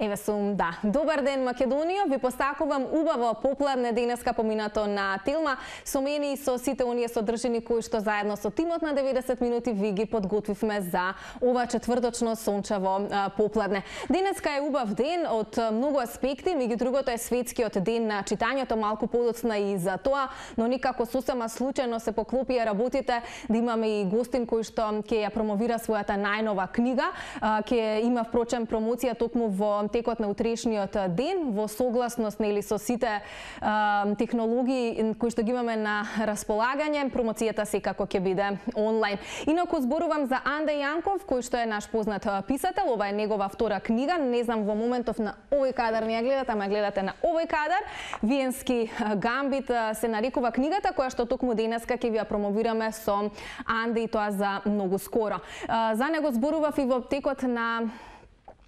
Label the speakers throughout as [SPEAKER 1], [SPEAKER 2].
[SPEAKER 1] Еве сум, да. Добар ден Македонија, ви постакувам убаво попладне денеска поминато на Телма. Со мене и со сите оние содржини кои што заедно со тимот на 90 минути ви ги подготвивме за ова четврточно сончево попладне. Денеска е убав ден од многу аспекти, меѓу другото е светскиот ден на читањето, малку подоцна и за тоа, но никако сосема случајно се поклопија работите да имаме и гостин кој што ќе ја промовира својата најнова книга, ќе има впрочем промоција токму во текот на утрешниот ден во согласност нели со сите а, технологии кои што ги имаме на располагање, промоцијата секако ќе биде онлайн. Инаку зборувам за Анде Јанков, кој што е наш познат писател, ова е негова втора книга, не знам во моментов на овој кадар не ја гледате, ама гледате на овој кадар. Виенски гамбит се нарекува книгата која што токму денеска ќе ви ја промовираме со Анде и тоа за многу скоро. За него зборував и во текот на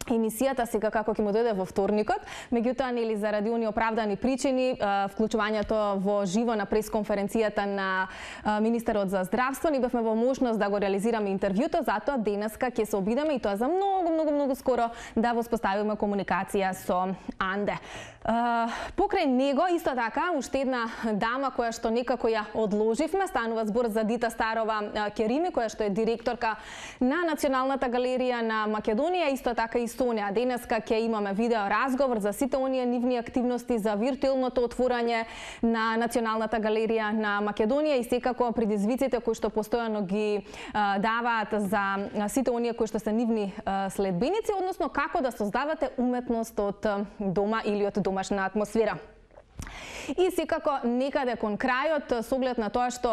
[SPEAKER 1] емисијата сега како ќе му дојде во вторникот, меѓутоа нели заради они оправдани причини, вклучувањето во живо на пресконференцијата на министерот за здравство, ни бевме во можност да го реализираме интервјуто, затоа денеска ќе се обидеме и тоа за многу многу многу скоро да воспоставиме комуникација со Анде. Покрај него исто така уште една дама која што некако ја одложивме, станува збор за Дита Старова Керими, која што е директорка на Националната галерија на Македонија, исто така и Естонија. Денеска ќе имаме видео разговор за сите оние нивни активности за виртуелното отворање на Националната галерија на Македонија и секако предизвиците кои што постојано ги даваат за сите оние кои што се нивни следбеници, односно како да создавате уметност од дома или од домашняя атмосфера. И секако некаде кон крајот, со оглед на тоа што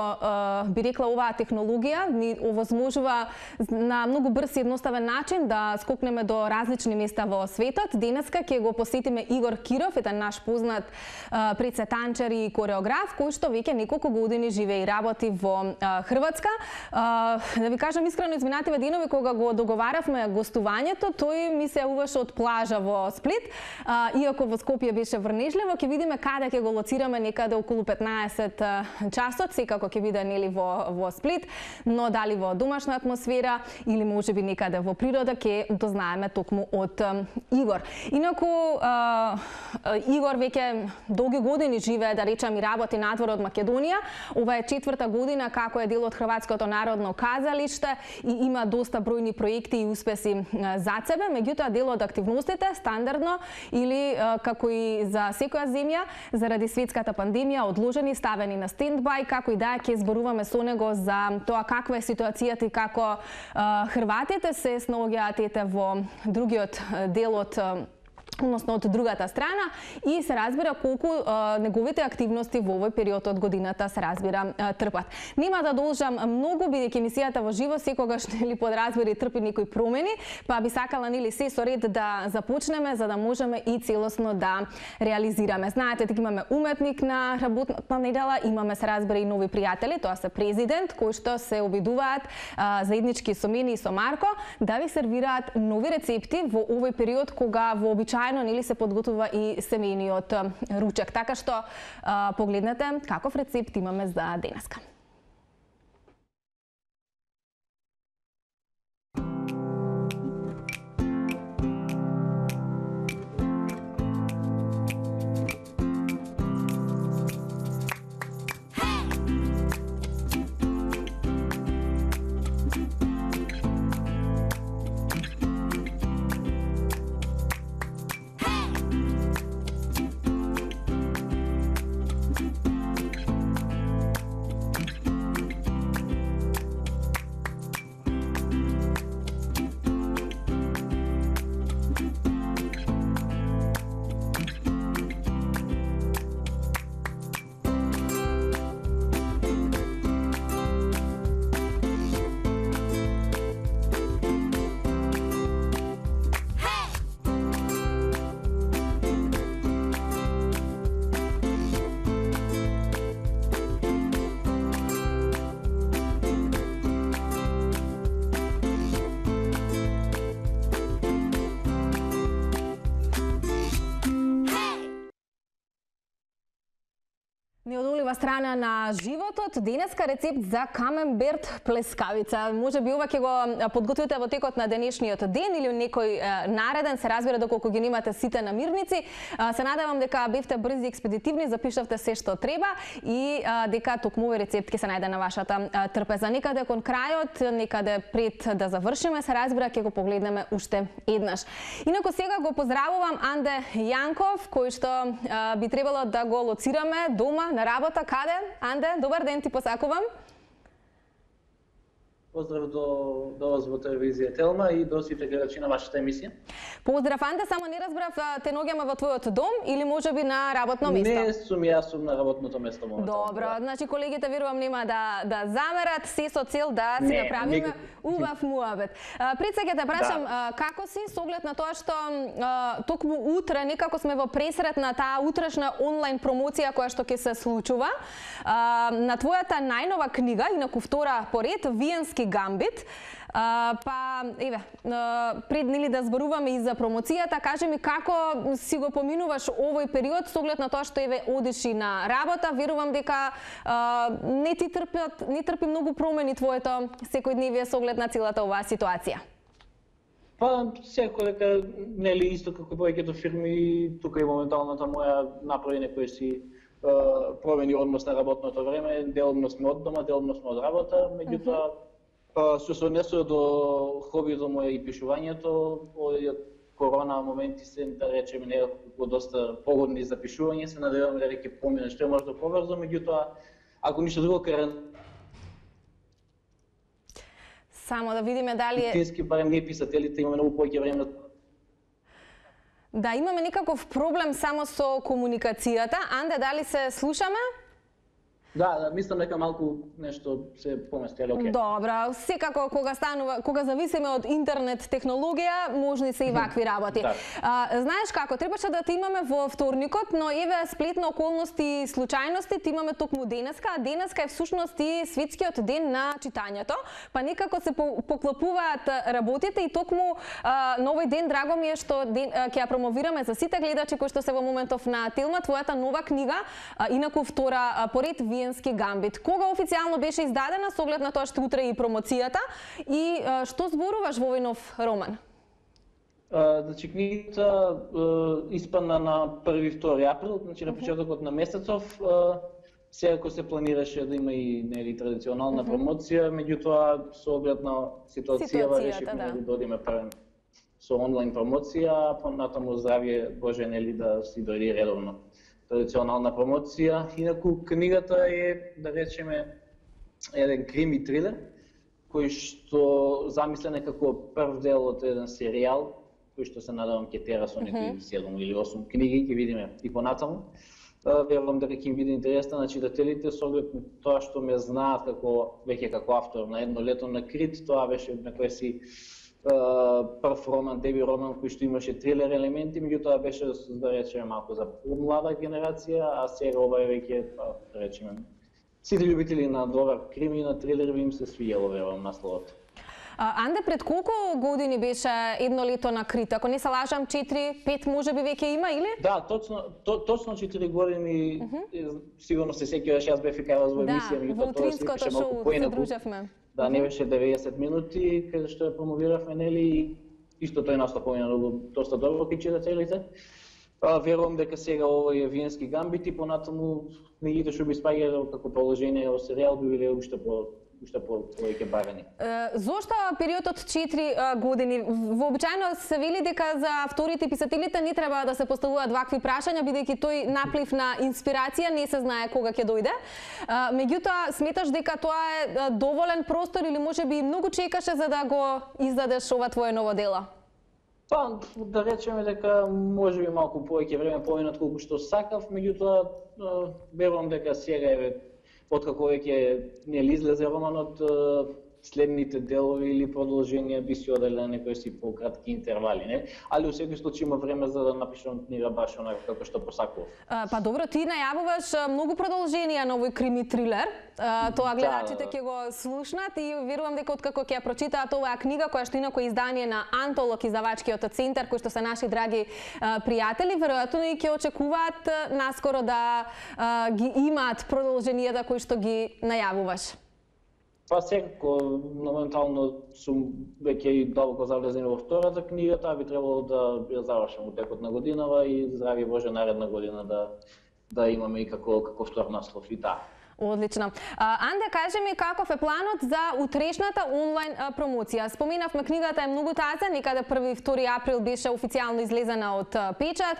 [SPEAKER 1] би рекла оваа технологија ни овозможува на многу брз и едноставен начин да скокнеме до различни места во светот. Денеска ќе го посетиме Игор Киров, еден наш познат предсетанчар и кореограф, кој што веќе неколку години живее и работи во Хрватска. Да ви кажам искрено, изминативе денови кога го договаравме гостувањето, тој ми се уваше од плажа во Сплит, иако во Скопје беше врнежливо, ќе видиме каде ќе го лоцираме некаде околу 15 часот, секако ќе биде нели во во Сплит, но дали во домашна атмосфера или можеби некаде во природа ќе дознаеме токму од Игор. Инаку Игор веќе долги години живее, да речам, и работи надвор од Македонија. Ова е четврта година како е дел од Хрватското народно казалиште и има доста бројни проекти и успеси за себе, меѓутоа дел од активностите стандардно или како и за секоја земја заради заради светската пандемија одложени, ставени на стендбај, како и да ќе зборуваме со него за тоа каква е ситуацијата и како хрватите се снаоѓаат во другиот дел од односно од другата страна и се разбира колку а, неговите активности во овој период од годината се разбира а, трпат. Нема да должам многу бидејќи емисијата во живо секогаш нели подразбери трпи некои промени, па би сакала нели се со ред да започнеме за да можеме и целосно да реализираме. Знаете, дека имаме уметник на работната недела, имаме се разбира и нови пријатели, тоа се президент кои што се обидуваат а, заеднички со мене и со Марко да ви сервираат нови рецепти во овој период кога вообичаено заедно нели се подготвува и семејниот ручек. Така што погледнете каков рецепт имаме за денеска. Ова страна на животот, денеска рецепт за камемберт плескавица. Може би ова ќе го подготвите во текот на денешниот ден или некој нареден, се разбира доколку ги немате сите намирници. Се надевам дека бевте брзи и експедитивни, запишавте се што треба и дека токму рецепт ќе се најде на вашата трпеза. Некаде кон крајот, некаде пред да завршиме, се разбира ќе го погледнеме уште еднаш. Инако сега го поздравувам Анде Јанков, кој што би требало да го лоцираме дома на работа, каде? Анде, добар ден ти посакувам.
[SPEAKER 2] Поздрав до, до вас во телевизија Телма и до сите гледачи на вашата емисија.
[SPEAKER 1] Поздрав, Анде, само не разбрав, те ногема во твојот дом или може би на работно место?
[SPEAKER 2] Не сум, јас сум на работното место.
[SPEAKER 1] Добро, да. значи колегите верувам нема да, да замерат, се со цел да си не, направиме не... убав муабет. Пред сега те прашам, да. како си со оглед на тоа што токму утре некако сме во пресрет на таа утрешна онлайн промоција која што ќе се случува на твојата најнова книга, инаку втора поред, Виенски гамбит. А, па, еве, пред нели да зборуваме и за промоцијата, кажи ми како си го поминуваш овој период со оглед на тоа што еве одиш и на работа, верувам дека а, не ти трпат, не трпи многу промени твоето секојдневие со оглед на целата оваа ситуација.
[SPEAKER 2] Па, секој дека, нели, исто како повеќето фирми, тука и моменталната моја направи некои си промени однос на работното време, деломно сме од дома, деломно сме од работа, меѓутоа uh -huh Па, се однесува до хобиото моја и пишувањето, овој корона моменти се, да речеме, некако доста погодни за пишување, се надевам дека ќе помине што е можда побрзо, меѓутоа, ако ништо друго, карен
[SPEAKER 1] Само да видиме дали е...
[SPEAKER 2] Тински, барем ние писателите имаме многу повеќе време
[SPEAKER 1] Да, имаме некаков проблем само со комуникацијата. Анде, дали се слушаме?
[SPEAKER 2] Да, да, мислам дека малку нешто се помести, али окей.
[SPEAKER 1] Добра, секако кога станува, кога зависиме од интернет технологија, можни се и вакви работи. Да. А, знаеш како, требаше да те имаме во вторникот, но еве сплетна околности и случајности ти имаме токму денеска, а денеска е всушност и светскиот ден на читањето, па некако се поклопуваат работите и токму а, новој ден драго ми е што ден, а, ќе ја промовираме за сите гледачи кои што се во моментов на Телма, твојата нова книга, а, инаку втора а, поред вие Виенски гамбит. Кога официјално беше издадена со оглед на тоа што утре и промоцијата и што зборуваш во овој нов роман?
[SPEAKER 2] Значи книгата испадна на 1-2 април, значи на почетокот на месецов. Секако се планираше да има и нели традиционална промоција, меѓутоа со оглед на ситуацијава решивме да. да одиме прен со онлайн промоција, понатаму здравје Боже нели да си дојде редовно традиционална промоција. Инаку книгата е, да речеме, еден крим и трилер, кој што замислен е како прв дел од еден серијал, кој што се надевам ќе тера со некои 7 или 8 книги, ќе видиме и понатаму. Верувам дека ќе им биде интересно на читателите со оглед на тоа што ме знаат како веќе како автор на едно лето на Крит, тоа беше некој си прв роман, деби роман кој што имаше трилер елементи, меѓутоа беше да речеме малку за помлада генерација, а сега ова е веќе па, да речеме сите љубители на добар крими и на трилер им се свијало верувам насловот.
[SPEAKER 1] Анде, пред колку години беше едно лето на Крит? Ако не се лажам, 4-5 може би веќе има, или?
[SPEAKER 2] Да, точно, то, точно 4 години, uh -huh. сигурно се сеќаваш, јас бев и кајала во емисија,
[SPEAKER 1] да, во утринското шоу се дружевме.
[SPEAKER 2] Да, не беше 90 минути, каде што ја промовиравме, нели, исто тој настап помина доста добро кај читателите. А, верувам дека сега овој е виенски гамбит и понатаму книгите што би спаѓале како положение во серијал би биле уште по уште по повеќе барани.
[SPEAKER 1] Зошто периодот 4 години? Вообичаено се вели дека за авторите и писателите не треба да се поставуваат вакви прашања, бидејќи тој наплив на инспирација не се знае кога ќе дојде. Меѓутоа, сметаш дека тоа е доволен простор или може би многу чекаше за да го издадеш ова твое ново дело?
[SPEAKER 2] Па, да речеме дека може би малку повеќе време помина колку што сакав, меѓутоа верувам дека сега е откако веќе не излезе романот, следните делови или продолженија би си оделе на некои си пократки интервали, не? Али во секој случај има време за да напишам книга баш онака како што посакував.
[SPEAKER 1] Па добро, ти најавуваш многу продолженија на овој крими трилер. Тоа да, гледачите да, ќе го слушнат и верувам дека откако ќе ја прочитаат оваа книга која што инако е издание на Антолог издавачкиот центар кои што се наши драги пријатели, веројатно и ќе очекуваат наскоро да ги имаат продолженијата кои што ги најавуваш.
[SPEAKER 2] Па секако, моментално сум веќе и далеко завлезен во втората книга, таа би требало да ја завршам во текот на годинава и здрави Боже наредна година да да имаме и како како втор наслов и таа.
[SPEAKER 1] Одлично. Анде, кажи ми каков е планот за утрешната онлайн промоција? Споминавме книгата е многу таза, некаде 1 2 април беше официјално излезена од печат.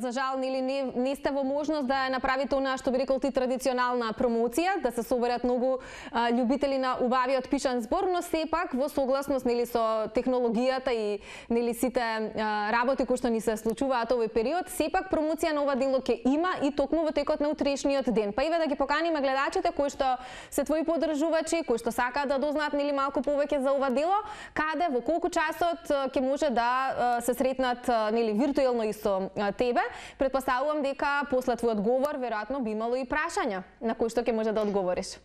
[SPEAKER 1] За жал, нели не, не сте во можност да направите она што би рекол ти традиционална промоција, да се соберат многу љубители на убавиот пишан збор, но сепак во согласност нели со технологијата и нели сите работи кои што ни се случуваат овој период, сепак промоција на ова дело ќе има и токму во текот на утрешниот ден. Па иве да ги покажам поканиме гледачите кои што се твои поддржувачи, кои што сакаат да дознаат нели малку повеќе за ова дело, каде во колку часот ќе може да се сретнат нели виртуелно и со тебе. Предпоставувам дека после твојот говор веројатно би имало и прашања на кои што ќе може да одговориш.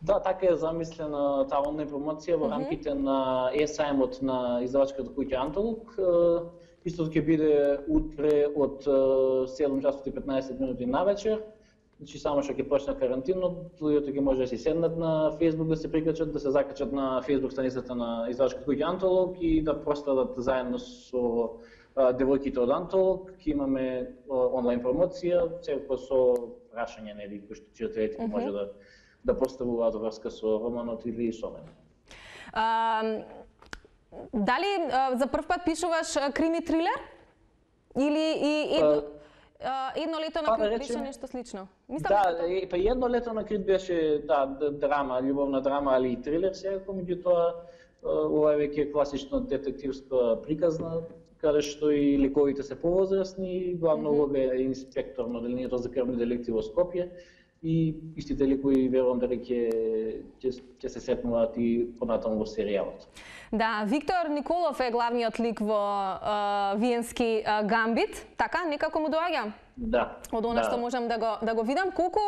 [SPEAKER 2] Да, така е замислена таа онлайн промоција во рамките на ЕСАМот на издавачката куќа Антолук. Истото ќе биде утре од 7 часот и 15 минути на вечер Значи само што ќе почне карантинно, луѓето ќе може да си седнат на Facebook да се прикачат, да се закачат на Facebook страницата на издавачката кој Антолог и да проследат заедно со девојките од Антолог. Ќе имаме онлайн промоција, секако со прашање нели кои што читателите mm -hmm. може да да поставуваат врска со романот или со мене.
[SPEAKER 1] дали а, за прв пат пишуваш крими трилер? Или и, и... Uh, едно лето на Крит беше нешто слично.
[SPEAKER 2] Мислам, да, е, па едно лето на Крит беше да, драма, љубовна драма, али и трилер секако, меѓутоа ова е веќе класично детективска приказна, каде што и ликовите се повозрастни, главно mm -hmm. е инспектор на делението за крвни делекти во Скопје и истите ликови верувам дека ќе ќе се сетнуваат и понатаму во серијалот.
[SPEAKER 1] Да, Виктор Николов е главниот лик во uh, Виенски uh, Гамбит, така некако му доаѓа?
[SPEAKER 2] Да.
[SPEAKER 1] Од она
[SPEAKER 2] да.
[SPEAKER 1] што можам да го да го видам, колку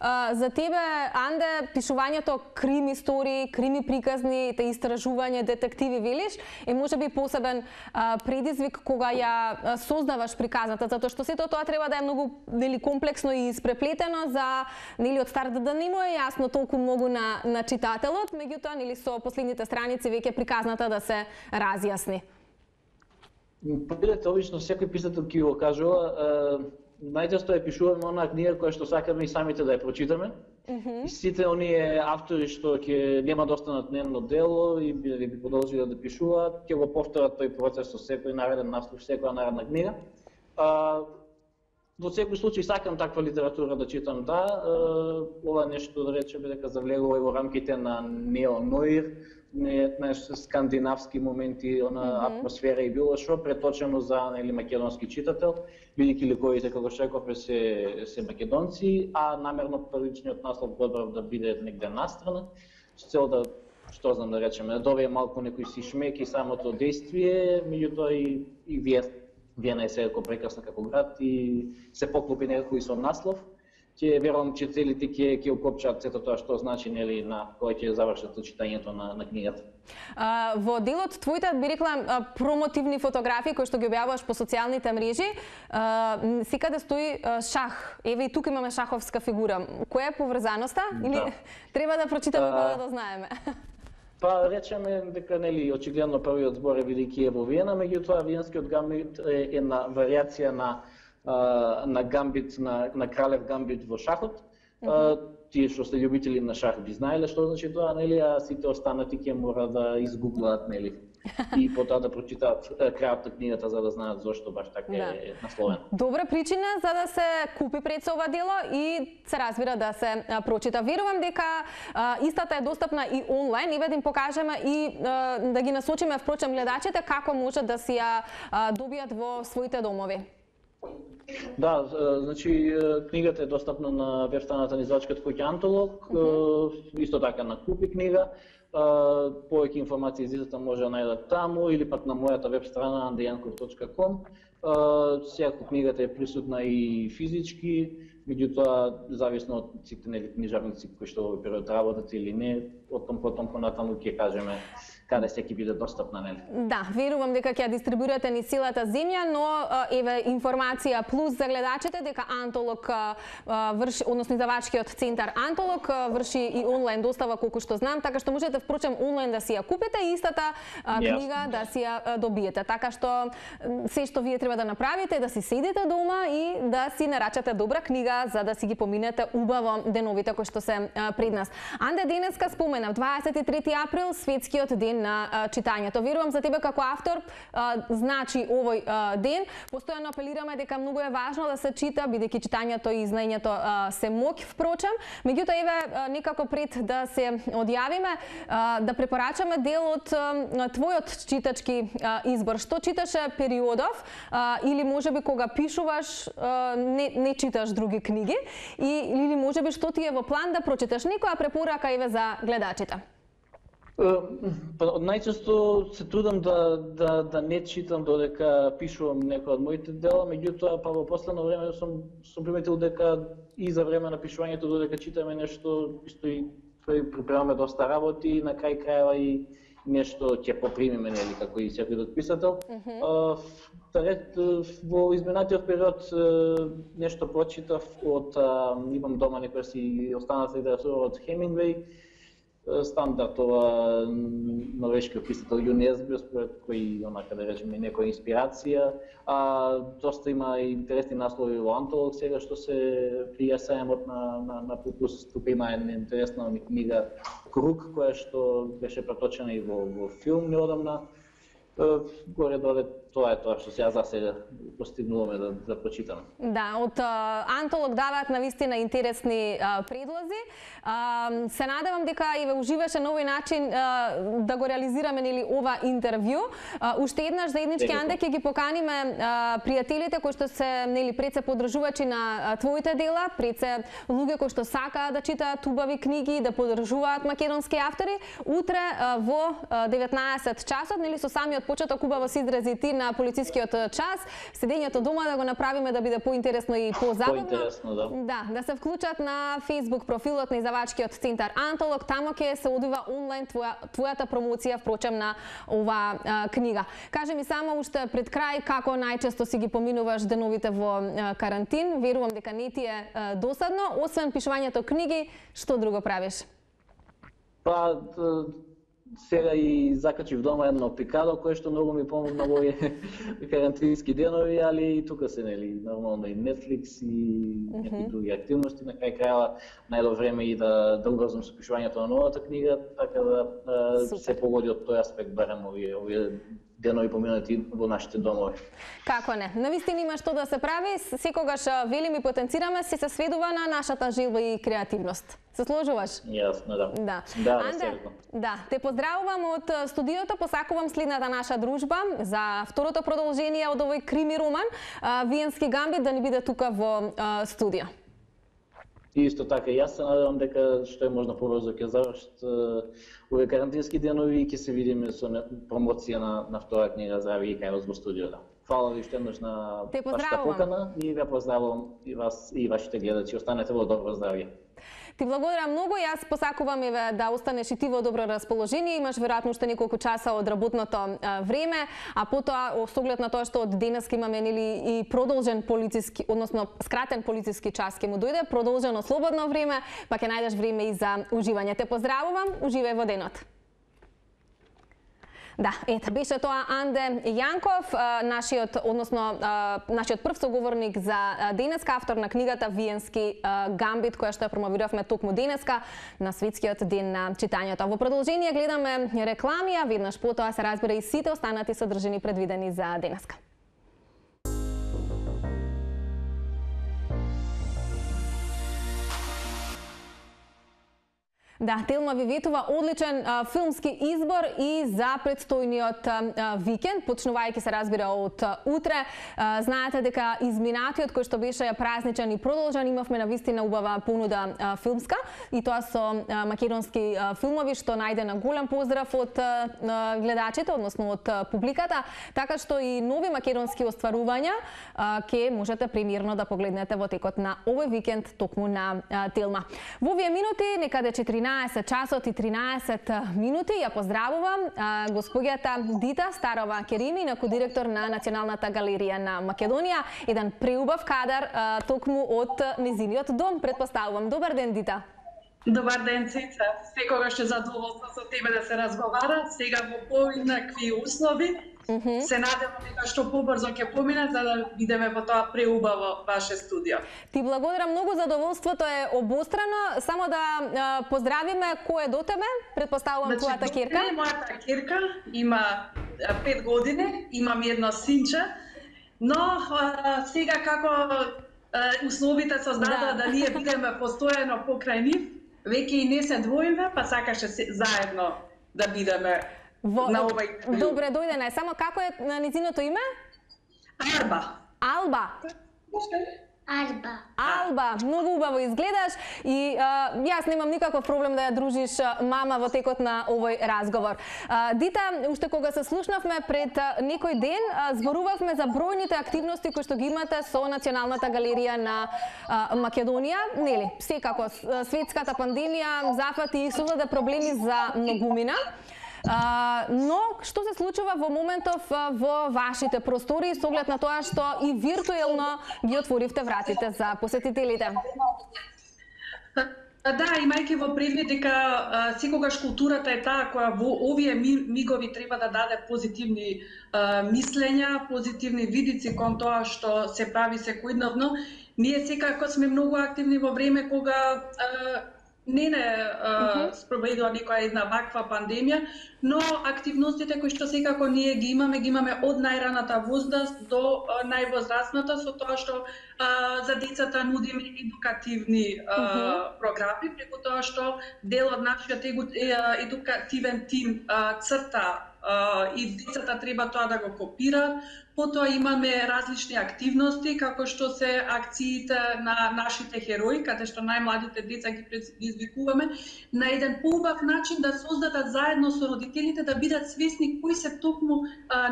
[SPEAKER 1] а, за тебе Анде пишувањето крим истории, крими приказни, те истражување, детективи велиш, е можеби посебен а, предизвик кога ја создаваш приказната, затоа што сето тоа треба да е многу нели комплексно и испреплетено за нели од старт да не му е јасно толку многу на на читателот, меѓутоа нели со последните страници веќе приказната да се разјасни.
[SPEAKER 2] Првите обично секој писател ќе го кажува, најчесто ја пишуваме онаа книга која што сакаме и самите да ја прочитаме. Mm -hmm. И сите оние автори што ќе нема да останат немно дело и би, би продолжили да пишуваат, ќе го повторат тој процес со секој нареден наслов, секоја наредна книга. А, во секој случај сакам таква литература да читам, да. Ова нешто да речеме дека завлегува и во рамките на неоноир, не знаеш скандинавски моменти, она mm -hmm. атмосфера и било што преточено за нели македонски читател, бидејќи ликовите како што рековме се се македонци, а намерно првичниот наслов го да биде негде настрана, со цел да што знам да речеме, да добие малку некој си шмек и самото действие, меѓутоа и, и Вие, Виена е секако прекрасна како град и се поклопи некој со наслов ќе верувам че целите ќе ќе окопчат сето тоа што значи нели на кој ќе завршат читањето на на книгата.
[SPEAKER 1] А, во делот твоите би рекла промотивни фотографии кои што ги објавуваш по социјалните мрежи, а, секаде стои шах. Еве и тука имаме шаховска фигура. Која е поврзаноста или да. треба да прочитаме а... да знаеме?
[SPEAKER 2] Па речеме дека нели очигледно првиот збор е бидејќи е во Виена, меѓутоа виенскиот гамбит е, е на вариација на на гамбит на, на кралев гамбит во шахот. Mm -hmm. Тие што се љубители на шах би знаеле што значи тоа, нели, а сите останати ќе мора да изгуглаат, нели, и потоа да прочитаат крајот на книгата за да знаат зошто баш така да. е насловен.
[SPEAKER 1] Добра причина за да се купи пред ова дело и се разбира да се прочита. Верувам дека а, истата е достапна и онлайн и да им покажеме и а, да ги насочиме впрочем гледачите како може да си ја добијат во своите домови.
[SPEAKER 2] Да, значи книгата е достапна на веб страната на издавачката кој Антолог, mm -hmm. исто така на Купи книга. Повеќе информации излизата може да најдат таму или пак на мојата веб страна andejankov.com. Секако книгата е присутна и физички, меѓутоа зависно од сите нели книжарници кои што во период работат или не, од том потом понатаму ќе кажеме каде се ќе биде достапна, нели?
[SPEAKER 1] Да, верувам дека ќе ја дистрибуирате ни силата земја, но еве информација плюс за гледачите дека Антолог врши, односно издавачкиот центар Антолог врши и онлайн достава колку што знам, така што можете впрочем онлайн да си ја купите и истата книга да си ја добиете. Така што се што вие треба да направите е да си седите дома и да си нарачате добра книга за да си ги поминете убаво деновите кои што се пред нас. Анде денеска споменав 23 април светскиот ден на читањето. Верувам за тебе како автор значи овој ден. Постојано апелираме дека многу е важно да се чита, бидејќи читањето и знаењето се моќ впрочем. Меѓутоа еве некако пред да се одјавиме да препорачаме дел од твојот читачки избор. Што читаше периодов или можеби кога пишуваш не, не читаш други книги и или можеби што ти е во план да прочиташ некоја препорака еве за гледачите?
[SPEAKER 2] Па, најчесто се трудам да, да, да не читам додека пишувам некој од моите дела, меѓутоа па во последно време сум сум приметил дека и за време на пишувањето додека читаме нешто исто и тој припремаме доста работи и на крај крајава и нешто ќе попримиме нели како и секој од писател. Mm -hmm. во изминатиот период нешто прочитав од имам дома некој си останав се од Хемингвей стандард ова норвешкиот писател Јун Есбио, според кој онака да речеме некоја инспирација, а доста има и интересни наслови во Антолог сега што се прија сајмот на на на Пупус, тука има една интересна книга Круг која што беше преточена и во во филм неодамна. Горе доле тоа е тоа што сега за сега постигнуваме да, да прочитаме.
[SPEAKER 1] Да, од а, Антолог даваат на вистина интересни а, предлози. А, се надевам дека и ве уживаше на овој начин а, да го реализираме нели ова интервју. А, уште еднаш заеднички Анде ќе ги поканиме а, пријателите кои што се нели пред се подржувачи на а, твоите дела, пред се луѓе кои што сакаат да читаат убави книги, да подржуваат македонски автори. Утре а, во а, 19 часот, нели со самиот почеток убаво се изрази ти на полицискиот час, седењето дома да го направиме да биде поинтересно и позабавно.
[SPEAKER 2] Поинтересно, да.
[SPEAKER 1] Да, да се вклучат на Facebook профилот на издавачкиот центар Антолог, тамо ќе се одвива онлайн твоја, твојата промоција впрочем на ова а, книга. Кажи ми само уште пред крај како најчесто си ги поминуваш деновите во а, карантин. Верувам дека не ти е а, досадно, освен пишувањето книги, што друго правиш?
[SPEAKER 2] Па, сега и закачив дома едно пикадо кое што многу ми помогна во карантински денови, али и тука се нели нормално и Netflix и некои mm -hmm. други активности на крај крајава најдо време и да да убрзам со пишувањето на новата книга, така да се погоди од тој аспект барем овие овие денови поминати во нашите домови.
[SPEAKER 1] Како не? Навистина има што да се прави, секогаш велим и потенцираме, се се сведува на нашата жилба и креативност. Се сложуваш?
[SPEAKER 2] Јасно, да.
[SPEAKER 1] Да.
[SPEAKER 2] Да,
[SPEAKER 1] Анде, да, те поздравувам од студиото, посакувам следната наша дружба за второто продолжение од овој крими роман, Виенски гамбит да ни биде тука во студио.
[SPEAKER 2] И исто така, јас се надевам дека што е можно побрзо ќе завршат овие карантински денови и ќе се видиме со промоција на, на втора книга Здрави и Кајлос во студиото. Фала ви уште еднаш на вашата покана и ве поздравувам и вас и вашите гледачи. Останете во добро здравје.
[SPEAKER 1] Ти благодарам многу. Јас посакувам еве да останеш и ти во добро расположение. Имаш веројатно уште неколку часа од работното време, а потоа со оглед на тоа што од денес имаме нели и продолжен полициски, односно скратен полициски час ќе му дојде, продолжено слободно време, па ќе најдеш време и за уживање. Те поздравувам, уживај во денот. Да, ете, беше тоа Анде Јанков, нашиот, односно, нашиот прв соговорник за денеска, автор на книгата Виенски гамбит, која што ја промовиравме токму денеска на светскиот ден на читањето. Во продолжение гледаме реклами, а веднаш потоа се разбира и сите останати содржини предвидени за денеска. Да, Телма ви ветува одличен а, филмски избор и за предстојниот а, викенд, почнувајќи се разбира од а, утре. А, знаете дека изминатиот кој што беше празничен и продолжен имавме на вистина убава понуда а, филмска и тоа со а, македонски а, филмови што најде на голем поздрав од а, гледачите, односно од а, публиката, така што и нови македонски остварувања а, ке можете премирно да погледнете во текот на овој викенд токму на а, Телма. Во овие минути некаде 14 13 часот и 13 минути. Ја поздравувам господјата Дита Старова Керими, на директор на Националната галерија на Македонија. Еден преубав кадар токму од незиниот дом, предпоставувам. Добар ден, Дита.
[SPEAKER 3] Добар ден, Цица. Секогаш е задоволство со тебе да се разговара, сега во поинакви услови Mm -hmm. Се надевам дека што побрзо ќе помине за да видиме во тоа преубаво ваше студио.
[SPEAKER 1] Ти благодарам многу задоволството е обострано. Само да а, поздравиме кој е до тебе? Предпоставувам значи, твојата кирка.
[SPEAKER 3] Мојата кирка има 5 години, имам едно синче, но а, сега како а, условите создадоа да. да ние бидеме постојано покрај нив, веќе и не се двоиме, па сакаше заедно да бидеме во, на овај...
[SPEAKER 1] Добре, дојдена е. Само како е на низиното име?
[SPEAKER 3] Арба.
[SPEAKER 1] Алба.
[SPEAKER 4] Алба.
[SPEAKER 1] Алба, многу убаво изгледаш и а, јас немам никаков проблем да ја дружиш мама во текот на овој разговор. А, Дита, уште кога се слушнавме пред некој ден, а, зборувавме за бројните активности кои што ги имате со Националната галерија на а, Македонија. Нели, секако светската пандемија зафати и создаде проблеми за многумина. А, но што се случува во моментов во вашите простори со оглед на тоа што и виртуелно ги отворивте вратите за посетителите?
[SPEAKER 3] Да, имајќи во предвид дека секогаш културата е таа која во овие мигови треба да даде позитивни а, мислења, позитивни видици кон тоа што се прави секојдневно, ние секако сме многу активни во време кога а, не не uh, спроведува некоја една ваква пандемија, но активностите кои што секако ние ги имаме, ги имаме од најраната возраст до uh, највозрастната со тоа што uh, за децата нудиме едукативни uh, uh -huh. програми, преку тоа што дел од нашиот едукативен тим црта и децата треба тоа да го копираат. Потоа имаме различни активности, како што се акциите на нашите херои, каде што најмладите деца ги предизвикуваме на еден поубав начин да создадат заедно со родителите да бидат свесни кои се токму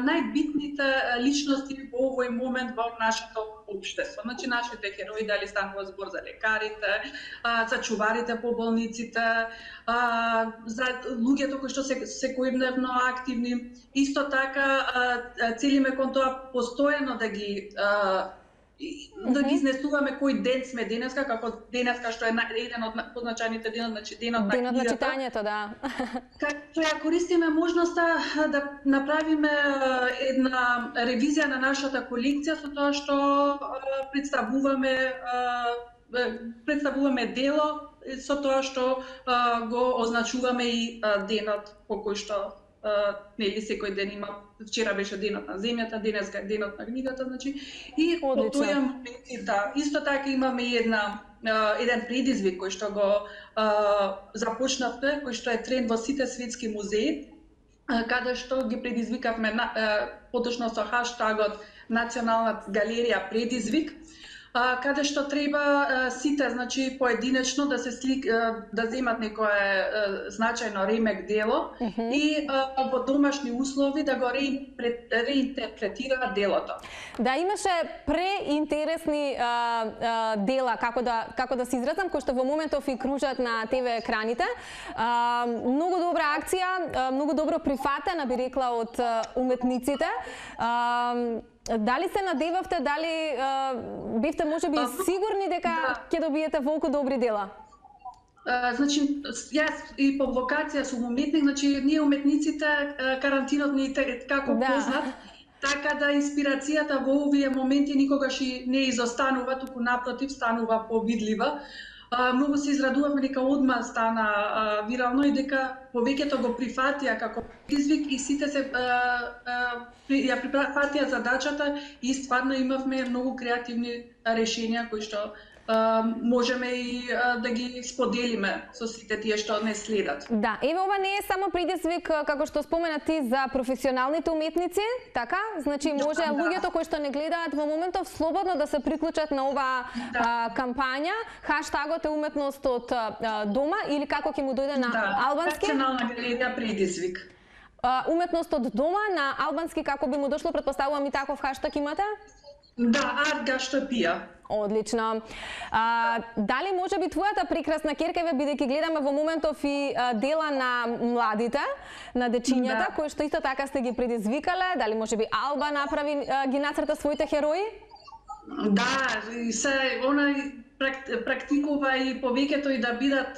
[SPEAKER 3] најбитните личности во овој момент во нашето општество. Значи, нашите херои, дали станува збор за лекарите, а, за чуварите по болниците, а, за луѓето кои што се секојдневно активни. Исто така, а, целиме кон тоа постојано да ги а, да ги изнесуваме кој ден сме денеска, како денеска што е еден од позначајните денот, значи денот на
[SPEAKER 1] Денот на читањето, да.
[SPEAKER 3] Како ја користиме можноста да направиме една ревизија на нашата колекција со тоа што представуваме представуваме дело со тоа што го означуваме и денот по кој што нели секој ден има вчера беше денот на земјата, денеска е денот на книгата, значи. И по тој момент да, исто така имаме една еден предизвик кој што го започнавме, кој што е тренд во сите светски музеи, каде што ги предизвикавме поточно со хаштагот Национална галерија предизвик, а, каде што треба сите, значи поединечно да се слик да земат некое значајно ремек дело uh -huh. и во домашни услови да го реинтерпретираат делото.
[SPEAKER 1] Да имаше преинтересни а, а, дела како да како да се изразам кои што во моментов и кружат на ТВ екраните. А, многу добра акција, а, многу добро прифатена би рекла од уметниците. А, Дали се надевавте, дали а, бевте можеби сигурни дека да. ќе добиете волку добри дела?
[SPEAKER 3] А, значи, јас и по вокација сум уметник, значи ние уметниците карантинот ни е како да. познат, така да инспирацијата во овие моменти никогаш и не изостанува, туку напротив станува повидлива многу се израдувавме дека одма стана а, вирално и дека повеќето го прифатија како извик и сите се а, а, ја прифатија задачата и стварно имавме многу креативни решенија кои што можеме и да ги споделиме со сите тие што не следат.
[SPEAKER 1] Да, еве ова не е само предизвик како што спомена ти за професионалните уметници, така? Значи
[SPEAKER 3] Да,
[SPEAKER 1] може
[SPEAKER 3] да.
[SPEAKER 1] луѓето кои што не гледаат во моментов слободно да се приклучат на оваа
[SPEAKER 3] Да.
[SPEAKER 1] а, кампања. Хаштагот е уметност од а, дома или како ќе му дојде на
[SPEAKER 3] Да,
[SPEAKER 1] албански?
[SPEAKER 3] Национална галерија предизвик.
[SPEAKER 1] А, уметност од дома на албански како би му дошло, претпоставувам и таков хаштаг имате?
[SPEAKER 3] Да, арга што пија.
[SPEAKER 1] Одлично. А, дали може би твојата прекрасна керка, еве бидејќи гледаме во моментов и а, дела на младите, на дечињата,
[SPEAKER 3] Да.
[SPEAKER 1] кои што исто така сте ги предизвикале, дали може би Алба направи а, ги нацрта своите херои?
[SPEAKER 3] Да, и се она прак- практикува и повеќето и да бидат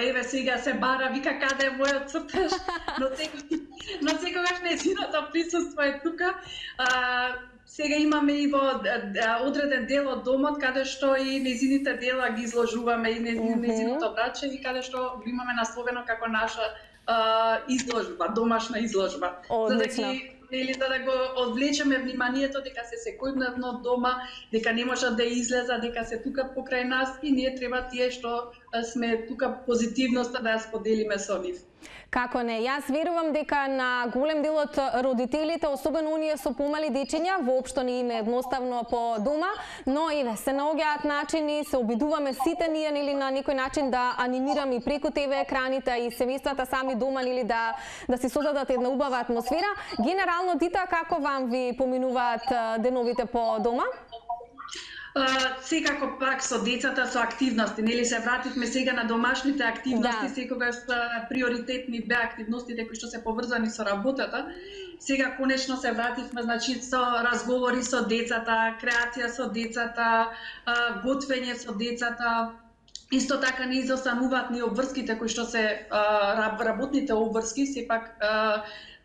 [SPEAKER 3] еве сега се бара вика каде е мојот цртаж, но секогаш но секогаш нејзиното присуство е тука. А, сега имаме и во одреден дел од домот каде што и незините дела ги изложуваме и нези-
[SPEAKER 1] Мгм.
[SPEAKER 3] незиното браче и каде што го имаме насловено како наша а, изложба, домашна изложба. За да
[SPEAKER 1] Одлично.
[SPEAKER 3] ги или за да го одвлечеме вниманието дека се секојдневно дома, дека не можат да излезат, дека се тука покрај нас и ние треба тие што сме тука позитивноста да ја споделиме со нив.
[SPEAKER 1] Како не, јас верувам дека на голем дел од родителите, особено оние со помали дечиња, воопшто не им е едноставно по дома, но еве се наоѓаат начини, се обидуваме сите ние нели на некој начин да анимираме и преку ТВ екраните и семејствата сами дома нели да да си создадат една убава атмосфера. Генерално Дита како вам ви поминуваат деновите по дома?
[SPEAKER 3] Секако пак со децата со активности, нели се вративме сега на домашните активности,
[SPEAKER 1] Да.
[SPEAKER 3] секогаш приоритетни беа активностите кои што се поврзани со работата. Сега конечно се вративме значи со разговори со децата, креација со децата, готвење со децата, Исто така не изостануваат ни обврските кои што се работните обврски, сепак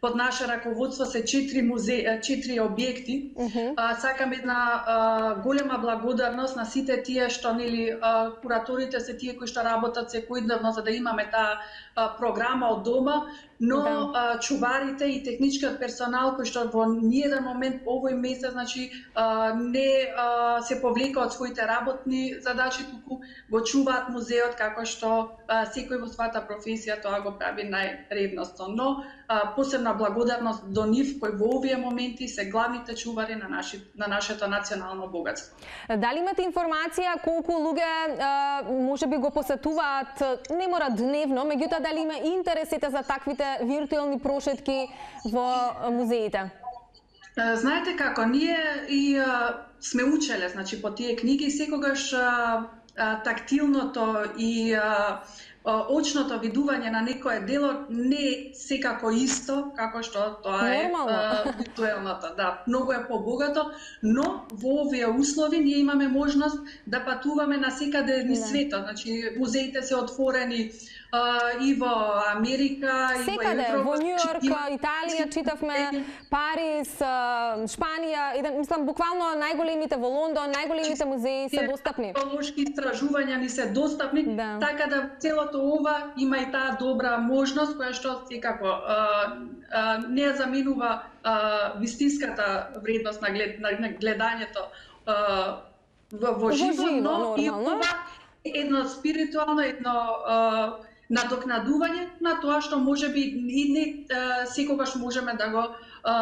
[SPEAKER 3] под наше раководство се четири музеи, четири објекти.
[SPEAKER 1] Мгм.
[SPEAKER 3] А, сакам една а, голема благодарност на сите тие што нели а, кураторите се тие кои што работат секојдневно за да имаме таа програма од дома, но
[SPEAKER 1] Да.
[SPEAKER 3] а, чуварите и техничкиот персонал кои што во ниеден момент овој месец значи а, не а, се повлека од своите работни задачи, туку го чуваат музеот како што а, секој во својата професија тоа го прави најревносно. Но а, посебна благодарност до нив кои во овие моменти се главните чувари на, наши, на нашето национално богатство.
[SPEAKER 1] Дали имате информација колку луѓе а, може би го посетуваат, не мора дневно, меѓутоа дали има интересите за таквите виртуелни прошетки во музеите?
[SPEAKER 3] Знаете како, ние и а, сме учеле, значи по тие книги секогаш а, а, тактилното и а, очното видување на некое дело не е секако исто како што тоа е а, виртуелното. Да, многу е побогато, но во овие услови ние имаме можност да патуваме на секаде низ
[SPEAKER 1] Да.
[SPEAKER 3] светот. Значи музеите се отворени а, и во Америка, и
[SPEAKER 1] Секаде,
[SPEAKER 3] во Европа.
[SPEAKER 1] во Нью
[SPEAKER 3] Значи,
[SPEAKER 1] Йорк,
[SPEAKER 3] има-
[SPEAKER 1] Италија, читавме Париз, Шпанија, еден, мислам буквално најголемите во Лондон, најголемите музеи се достапни.
[SPEAKER 3] Археолошки истражувања ни се достапни,
[SPEAKER 1] Да.
[SPEAKER 3] така да целото ова има и таа добра можност која што секако а, а, не заменува а, вистинската вредност на, глед, на, на гледањето а, во, во живо,
[SPEAKER 1] живо,
[SPEAKER 3] но и ова едно спиритуално, едно а, надокнадување на тоа што може би и не а, секогаш можеме да го а,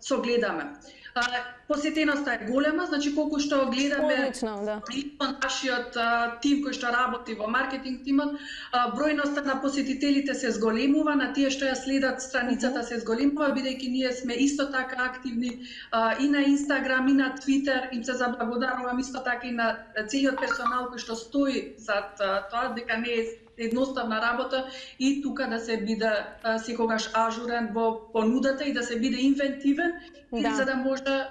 [SPEAKER 3] согледаме. А, посетеноста е голема, значи колку што гледаме
[SPEAKER 1] Одлично, да.
[SPEAKER 3] нашиот а, тим кој што работи во маркетинг тимот, а, бројноста на посетителите се зголемува, на тие што ја следат страницата се зголемува, бидејќи ние сме исто така активни а, и на Инстаграм, и на Твитер, им се заблагодарувам исто така и на целиот персонал кој што стои зад а, тоа, дека не е едноставна работа и тука да се биде а, секогаш ажурен во понудата и да се биде инвентивен
[SPEAKER 1] Да.
[SPEAKER 3] за да може а,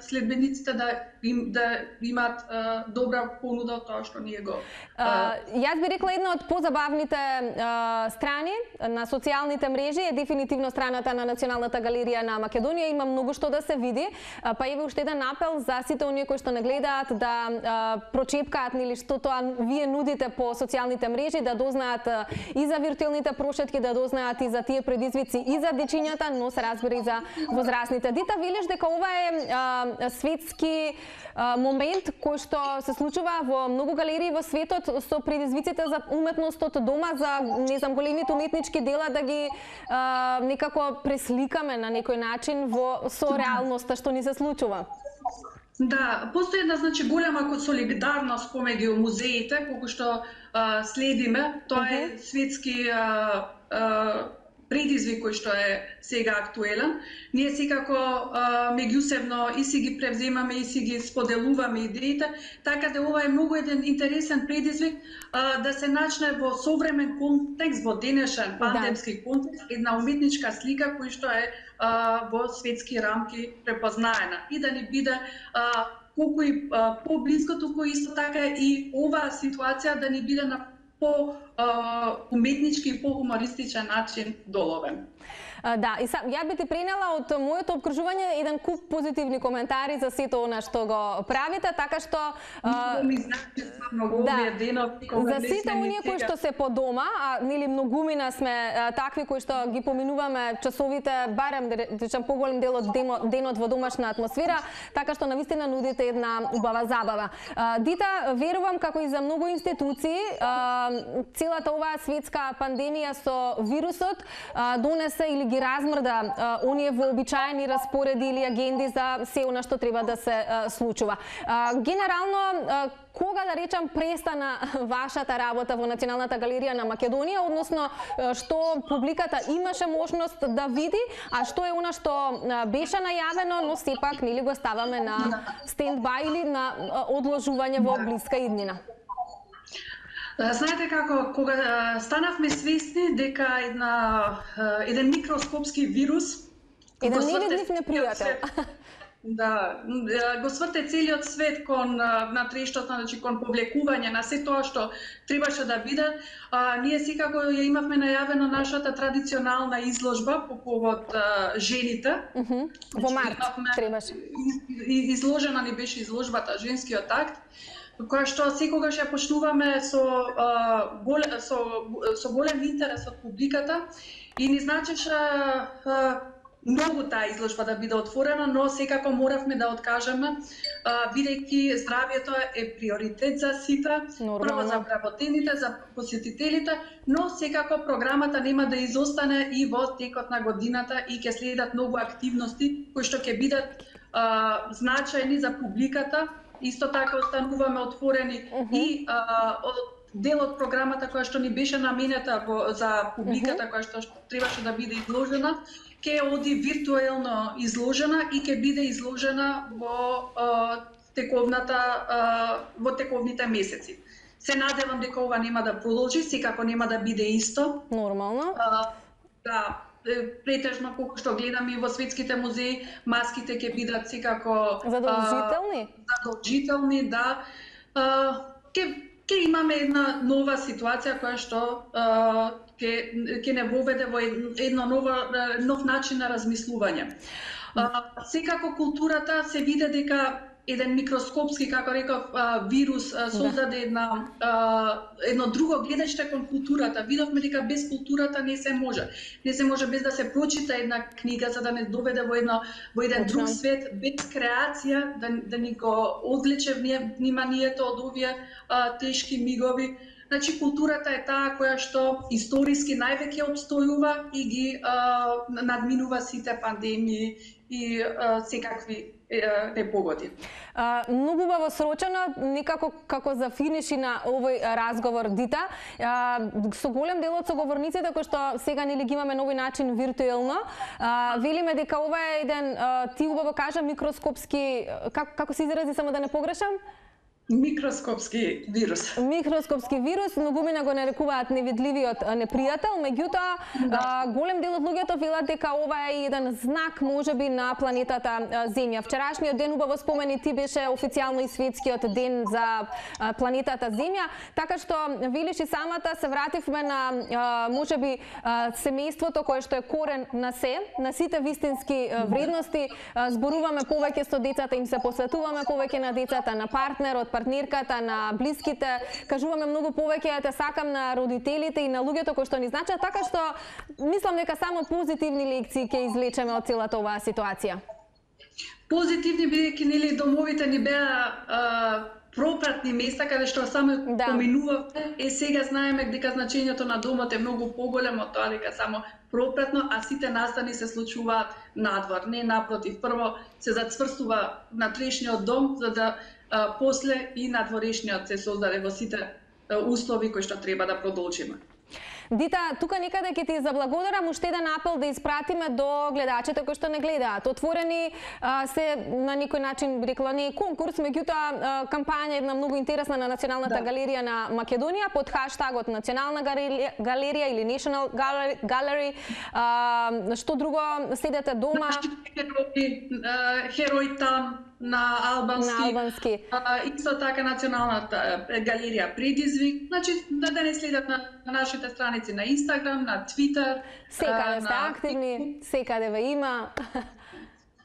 [SPEAKER 3] следбениците да им да имаат а, добра понуда од тоа што ние го
[SPEAKER 1] А, јас би рекла една од позабавните а, страни на социјалните мрежи е дефинитивно страната на Националната галерија на Македонија. Има многу што да се види, а, па еве уште еден апел за сите оние кои што не гледаат да а, прочепкаат нели што тоа вие нудите по социјалните мрежи, да дознаат и за виртуелните прошетки, да дознаат и за тие предизвици и за дечињата, но се разбира и за возрастните. Дита, велиш дека ова е а, светски а, момент кој што се случува во многу галерии во светот со предизвиците за уметност дома, за не знам големите уметнички дела да ги а, некако пресликаме на некој начин во со реалноста што ни се случува.
[SPEAKER 3] Да, постои една значи голема солидарност помеѓу музеите, колку што а, следиме, тоа е светски а, а, предизвик кој што е сега актуелен. Ние секако меѓусебно и си ги превземаме и си ги споделуваме идеите, така да ова е многу еден интересен предизвик а, да се начне во современ контекст, во денешен да. пандемски контекст, една уметничка слика кој што е а, во светски рамки препознаена и да ни биде а, колку и поблиско, туку исто така и оваа ситуација да ни биде на по уметнички и по хумористичен начин доловен.
[SPEAKER 1] Да, и са, ја би ти пренела од моето обкружување еден куп позитивни коментари за сето она што го правите, така што
[SPEAKER 3] а, ми значи многу да,
[SPEAKER 1] за сите оние кои што се по дома, а нели многумина сме такви кои што ги поминуваме часовите барем да речам поголем дел од денот во домашна атмосфера, така што навистина нудите една убава забава. Дита, верувам како и за многу институции, целата оваа светска пандемија со вирусот донесе или ги размрда оние вообичаени распореди или агенди за се она што треба да се случува. Генерално, кога да речам престана вашата работа во Националната галерија на Македонија, односно што публиката имаше можност да види, а што е она што беше најавено, но сепак нели го ставаме на стендбай или на одложување во блиска иднина.
[SPEAKER 3] Знаете како, кога станавме свесни дека една, еден микроскопски вирус
[SPEAKER 1] Еден невидлив непријател.
[SPEAKER 3] Да, го сврте целиот свет кон на трештата, значи кон повлекување на се тоа што требаше да биде. А, ние секако ја имавме најавено нашата традиционална изложба по повод а, жените.
[SPEAKER 1] -huh. Во март требаше.
[SPEAKER 3] Изложена ни беше изложбата Женскиот акт која што секогаш ја почнуваме со, а, голе, со, со голем интерес од публиката и ни значеше многу таа изложба да биде отворена, но секако моравме да откажеме, бидејќи здравјето е приоритет за сите, прво за вработените, за посетителите, но секако програмата нема да изостане и во текот на годината и ќе следат многу активности кои што ќе бидат а, значајни за публиката Исто така остануваме отворени uh -huh. и а, дел од програмата која што ни беше наменета во, за публиката uh -huh. која што требаше да биде изложена, ќе оди виртуелно изложена и ќе биде изложена во а, тековната а, во тековните месеци. Се надевам дека ова нема да продолжи, секако нема да биде исто.
[SPEAKER 1] Нормално.
[SPEAKER 3] А, да, претежно колку што гледаме и во светските музеи, маските ќе бидат секако
[SPEAKER 1] задолжителни.
[SPEAKER 3] А, задолжителни, да. А, ќе ќе имаме една нова ситуација која што ќе не воведе во едно ново нов начин на размислување. А, секако културата се виде дека еден микроскопски, како реков, вирус да. создаде една едно друго гледачте кон културата. Видовме дека без културата не се може. Не се може без да се прочита една книга за да не доведе во едно во еден друг свет без креација да да ни го одлече вниманието од овие тешки мигови. Значи културата е таа која што историски највеќе обстојува и ги а, надминува сите пандемии и а, секакви непогоди.
[SPEAKER 1] А, многу убаво срочено, некако како за финиши на овој разговор Дита, а, со голем дел од соговорниците кои што сега нели ги имаме нови начин виртуелно, а, велиме дека ова е еден а, ти убаво кажа микроскопски како како се изрази само да не погрешам?
[SPEAKER 3] Микроскопски вирус.
[SPEAKER 1] Микроскопски вирус, многумина го нарекуваат невидливиот непријател, меѓутоа да. голем дел од луѓето велат дека ова е еден знак можеби на планетата Земја. Вчерашниот ден убаво спомени ти беше официјално и светскиот ден за планетата Земја, така што велиш и самата се вративме на можеби семејството кое што е корен на се, на сите вистински вредности, зборуваме повеќе со децата, им се посветуваме повеќе на децата, на партнерот, партнерката, на блиските, кажуваме многу повеќе те сакам на родителите и на луѓето кои што ни значат, така што мислам дека само позитивни лекции ќе излечеме од целата оваа ситуација.
[SPEAKER 3] Позитивни бидејќи нели домовите ни беа пропратни места каде што само да. поминувавме, е сега знаеме дека значењето на домот е многу поголемо од тоа дека само пропратно, а сите настани се случуваат надвор, не напротив. Прво се зацврстува трешниот дом за да после и надворешниот се создаде во сите услови кои што треба да продолжиме.
[SPEAKER 1] Дита, тука некаде ќе ти заблагодарам уште еден апел да испратиме до гледачите кои што не гледаат. Отворени а, се на некој начин би рекла не конкурс, меѓутоа кампања една многу интересна на Националната да. галерија на Македонија под хаштагот Национална галерија, галерија или National Gallery, а, што друго следете дома?
[SPEAKER 3] Херои, херои там, на албански.
[SPEAKER 1] На албански.
[SPEAKER 3] А, исто така националната галерија Предизвик. Значи да да не следат на, на нашите страници на Инстаграм, на Твитер.
[SPEAKER 1] Секаде сте активни, секаде ве има.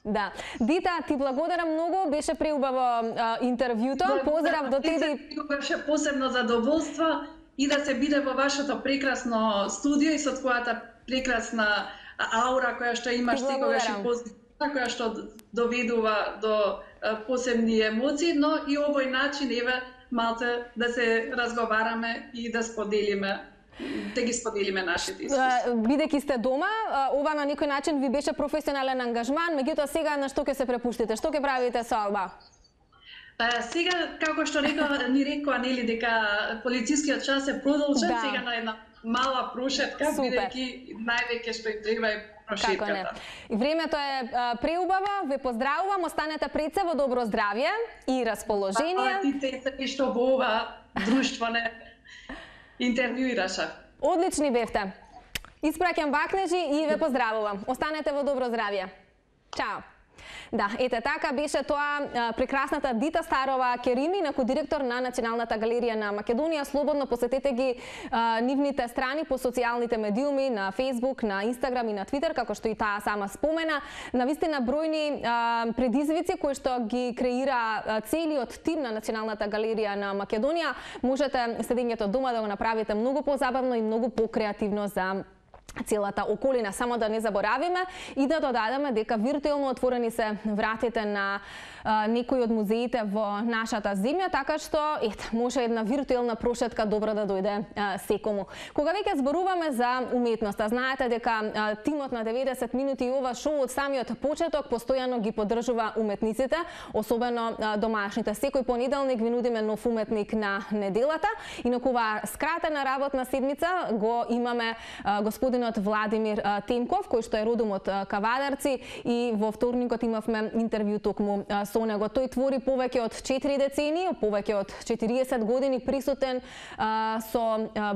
[SPEAKER 1] Да. Дита, ти благодарам многу, беше преубаво интервјуто. Поздрав до тебе.
[SPEAKER 3] Беше посебно задоволство и да се биде во вашето прекрасно студио и со твојата прекрасна аура која што имаш секогаш и позитивна, која што доведува до посебни емоции, но и овој начин еве малце да се разговараме и да споделиме да ги споделиме нашите искуства.
[SPEAKER 1] Бидејќи сте дома, ова на некој начин ви беше професионален ангажман, меѓутоа сега на што ќе се препуштите? Што ќе правите со Алба?
[SPEAKER 3] сега, како што рекла, ни рекоа нели дека полицискиот час е продолжен, да. сега на една мала прошетка, бидејќи највеќе што им треба е Како не.
[SPEAKER 1] И времето е а, преубаво, ве поздравувам, останете пред се во добро здравје и расположение.
[SPEAKER 3] Па, ти што во ова друштво не интервјуираша.
[SPEAKER 1] Одлични бевте. Испраќам бакнежи и ве поздравувам. Останете во добро здравје. Чао. Да, ете така беше тоа прекрасната Дита Старова Керими, наку директор на Националната галерија на Македонија. Слободно посетете ги а, нивните страни по социјалните медиуми на Facebook, на Instagram и на Twitter, како што и таа сама спомена. На вистина бројни а, предизвици кои што ги креира целиот тим на Националната галерија на Македонија, можете седењето дома да го направите многу позабавно и многу покреативно за целата околина. Само да не заборавиме и да додадеме дека виртуелно отворени се вратите на некои од музеите во нашата земја, така што ете, може една виртуелна прошетка добро да дојде а, секому. Кога веќе зборуваме за уметноста, знаете дека а, тимот на 90 минути и ова шоу од самиот почеток постојано ги поддржува уметниците, особено а, домашните. Секој понеделник ви нудиме нов уметник на неделата, инакува скратена работна седмица го имаме а, господинот Владимир а, Темков, кој што е родом од Кавадарци и во вторникот имавме интервју токму а, со него. Тој твори повеќе од 4 децени, повеќе од 40 години присутен а, со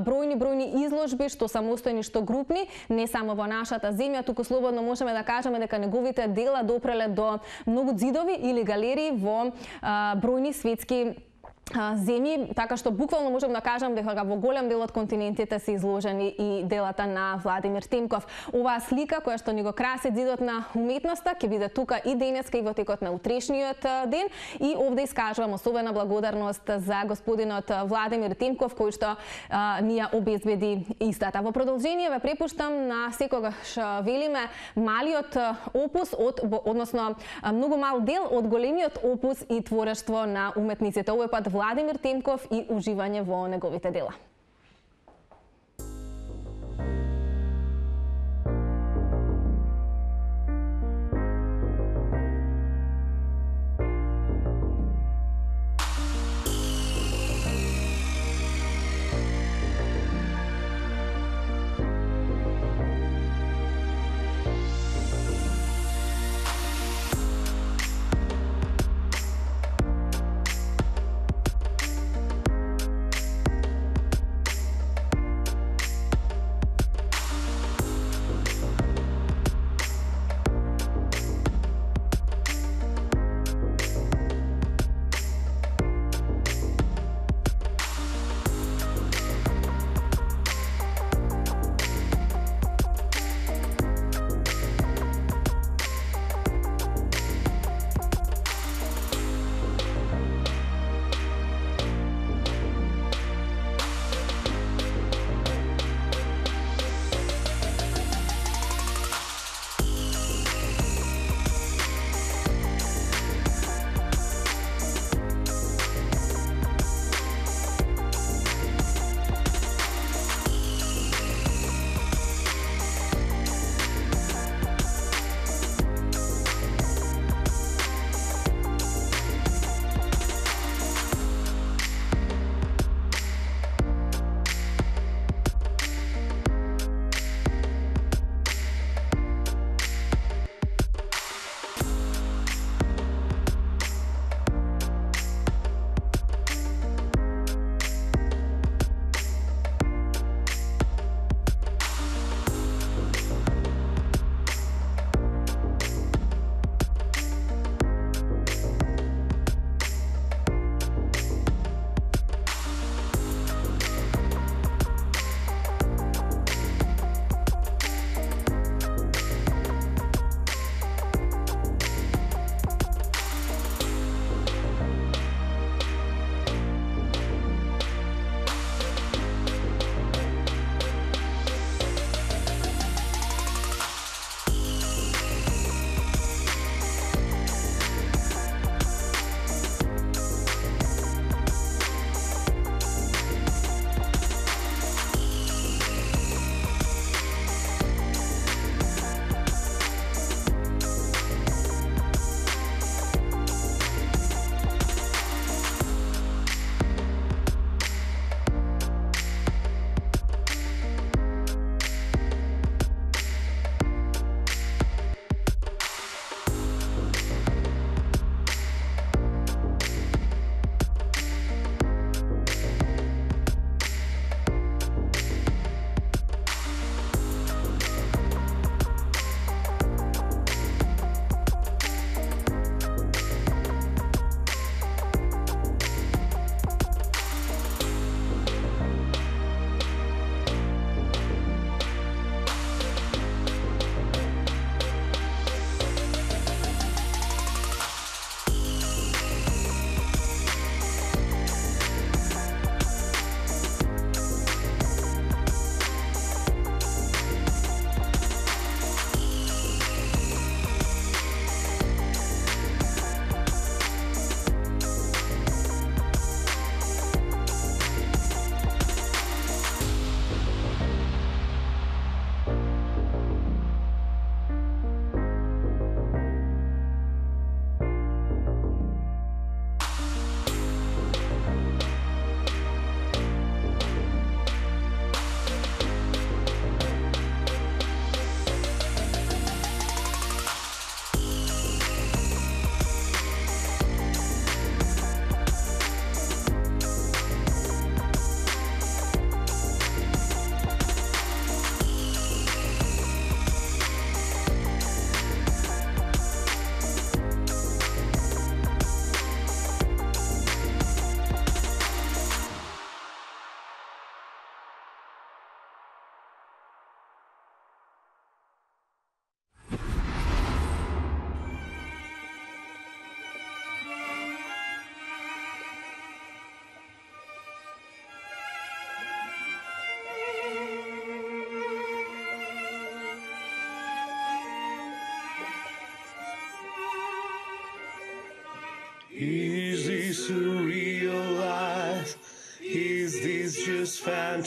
[SPEAKER 1] бројни бројни изложби, што самостојни, што групни, не само во нашата земја, туку слободно можеме да кажеме дека неговите дела допреле до многу ѕидови или галерии во а, бројни светски земји, така што буквално можам да кажам дека во голем дел од континентите се изложени и делата на Владимир Темков. Оваа слика која што ни го краси дзидот на уметноста ќе биде тука и денеска и во текот на утрешниот ден и овде искажувам особена благодарност за господинот Владимир Темков кој што а, ни ја обезбеди истата. Во продолжение ве препуштам на секогаш велиме малиот опус од односно многу мал дел од големиот опус и творештво на уметниците. Овој пат Владимир Владимир Темков и уживање во неговите дела.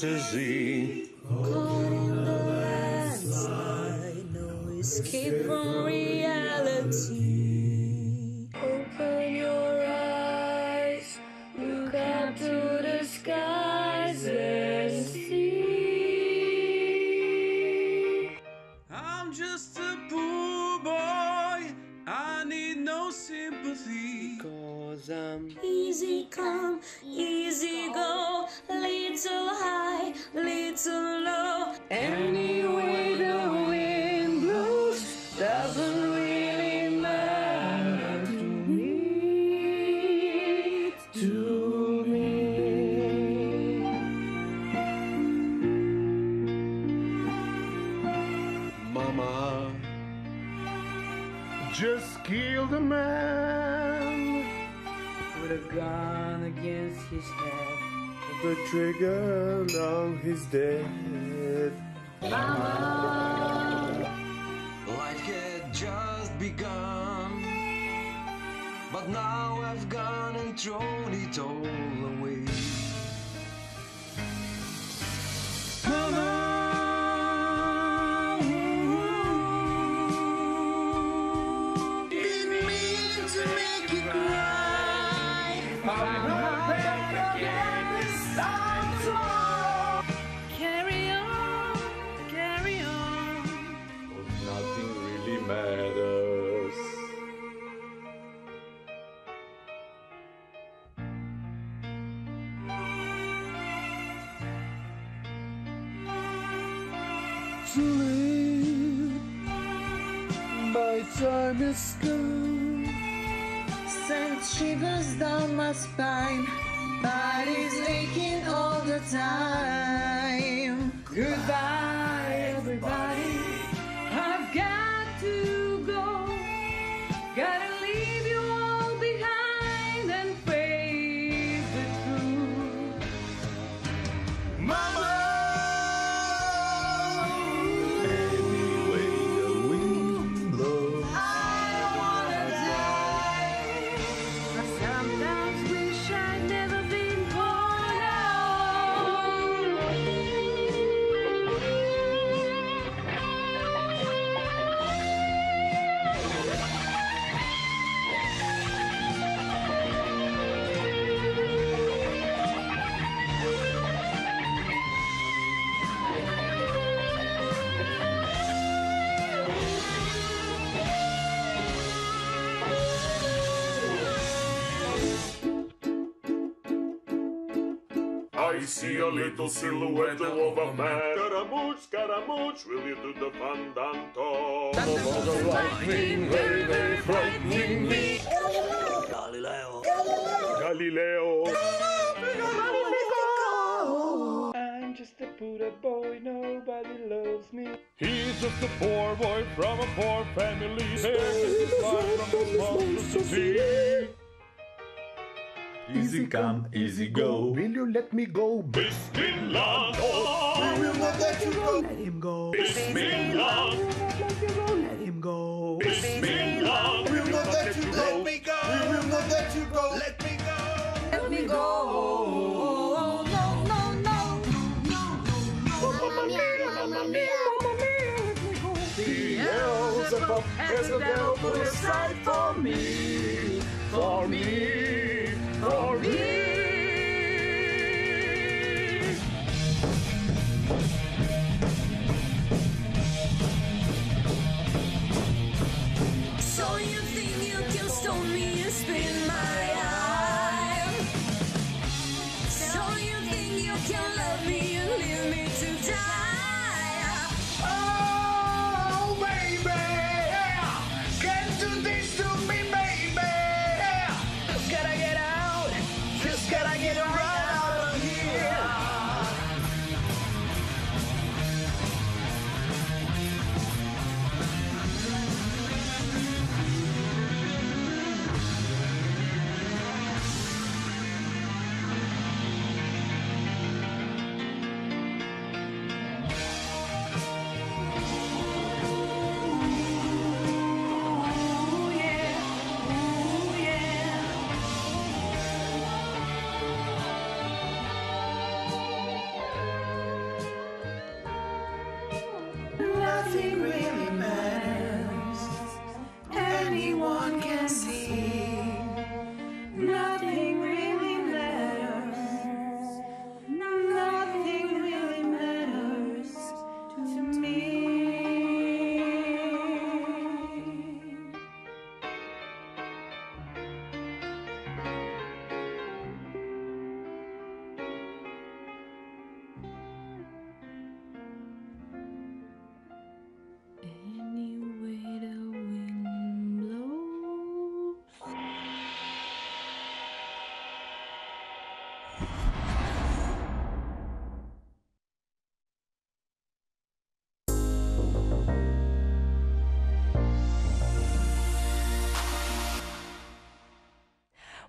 [SPEAKER 5] Fantasy? Trigger, now he's dead. Little silhouette of a man. Scaramouche, Scaramouche, will you do the fandanto? The lightning, very, very frightening me. Galileo. Galileo.
[SPEAKER 6] I'm just a poor boy, nobody loves me.
[SPEAKER 5] He's just a poor boy from a poor family. Taking his life from the monstrosity.
[SPEAKER 7] Easy come, easy go.
[SPEAKER 5] Will you let me go? Bismillah. We will not let you go.
[SPEAKER 6] Let him go.
[SPEAKER 5] Bismillah.
[SPEAKER 6] Let him go.
[SPEAKER 5] Bismillah. We will not let you go. Let me go. We will not let you go. Let me go.
[SPEAKER 8] Let me go. No, no, no.
[SPEAKER 5] Mamma mia, mamma mia. Beelzebub has the devil put aside for me, for me,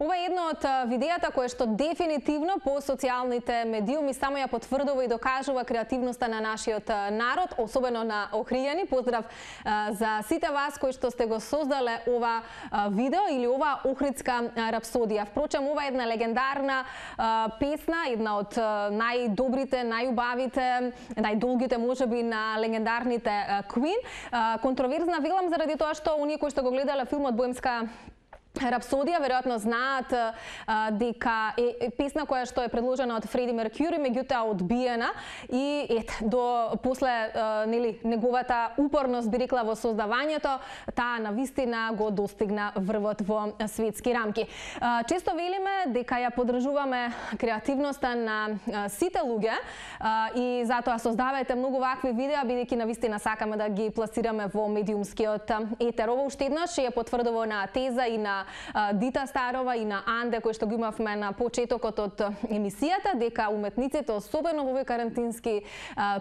[SPEAKER 1] Ова е едно од видеата кое што дефинитивно по социјалните медиуми само ја потврдува и докажува креативноста на нашиот народ, особено на охријани. Поздрав за сите вас кои што сте го создале ова видео или ова охридска рапсодија. Впрочем, ова е една легендарна песна, една од најдобрите, најубавите, најдолгите можеби на легендарните Queen. Контроверзна велам заради тоа што оние кои што го гледале филмот Боемска Рапсодија веројатно знаат а, дека е, е песна која што е предложена од Фреди Меркјури, меѓутоа одбиена и ет до после а, нели неговата упорност би рекла во создавањето, таа на вистина го достигна врвот во светски рамки. А, често велиме дека ја поддржуваме креативноста на а, сите луѓе а, и затоа создавајте многу вакви видеа бидејќи на вистина сакаме да ги пласираме во медиумскиот етер. Ова уште еднаш ја потврдува на Теза и на а, Дита Старова и на Анде кои што ги имавме на почетокот од емисијата дека уметниците особено во овој карантински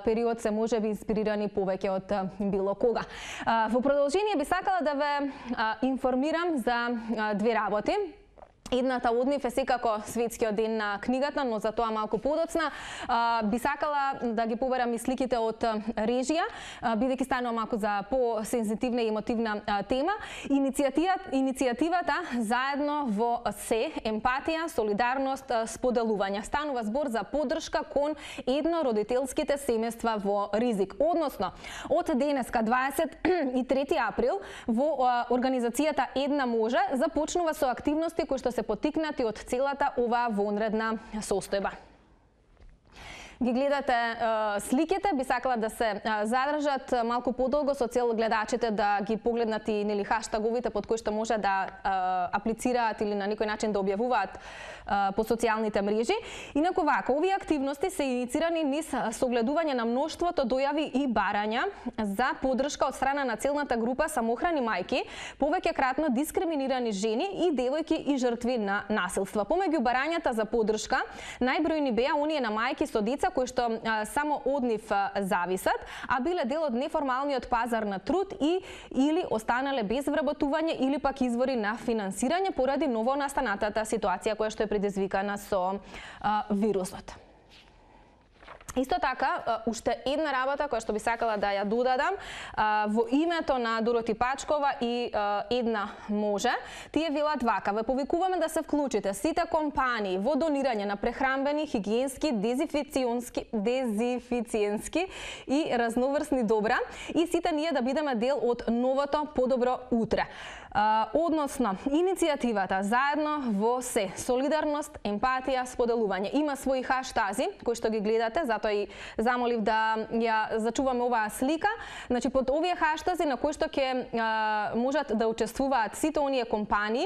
[SPEAKER 1] период се може би инспирирани повеќе од било кога. Во продолжение би сакала да ве информирам за две работи. Едната од нив е секако светскиот ден на книгата, но за тоа малку подоцна. Би сакала да ги поберам и сликите од режија, бидејќи станува малку за по-сензитивна и емотивна тема. Иницијативата, иницијативата заедно во се, емпатија, солидарност, споделување. Станува збор за поддршка кон еднородителските семејства во ризик. Односно, од денеска 23 април во организацијата Една може започнува со активности кои што се потикнати од целата оваа вонредна состојба ги гледате е, сликите, би сакала да се е, задржат малку подолго со цел гледачите да ги погледнат и нели хаштаговите под кои што може да е, аплицираат или на некој начин да објавуваат по социјалните мрежи. Инаку вака, овие активности се иницирани низ согледување на мноштвото дојави и барања за поддршка од страна на целната група самохрани мајки, повеќе кратно дискриминирани жени и девојки и жртви на насилство. Помеѓу барањата за поддршка, најбројни беа оние на мајки со деца кои што само од нив зависат, а биле дел од неформалниот пазар на труд и или останале без вработување или пак извори на финансирање поради новонастанатата ситуација која што е предизвикана со вирусот. Исто така, уште една работа која што би сакала да ја додадам, во името на Дороти Пачкова и една може, тие велат вака, ве повикуваме да се вклучите. Сите компании во донирање на прехранбени, хигиенски, дезинфицијонски, дезинфициенски и разноврсни добра. И сите ние да бидеме дел од новото подобро утре. Односно, иницијативата заедно во се, солидарност, емпатија, споделување. Има своји хаштази кои што ги гледате, затоа и замолив да ја зачуваме оваа слика. Значи под овие хаштази на кои што ќе можат да учествуваат сите оние компании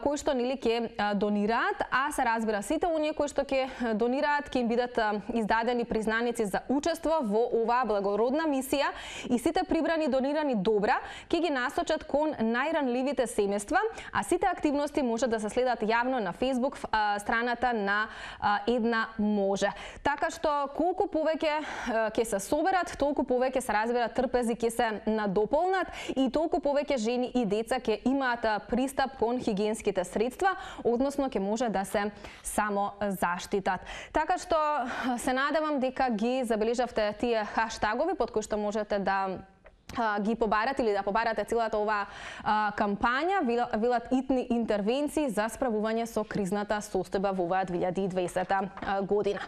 [SPEAKER 1] кои што нели ќе донираат, а се разбира сите оние кои што ќе донираат ќе им бидат издадени признаници за учество во оваа благородна мисија и сите прибрани донирани добра ќе ги насочат кон најран најранливите семејства, а сите активности може да се следат јавно на Facebook страната на една може. Така што колку повеќе ќе се соберат, толку повеќе се разбира трпези ќе се надополнат и толку повеќе жени и деца ќе имаат пристап кон хигиенските средства, односно ќе може да се само заштитат. Така што се надевам дека ги забележавте тие хаштагови под кои што можете да ги побарат или да побарате целата оваа кампања, велат итни интервенции за справување со кризната состојба во оваа 2020 година.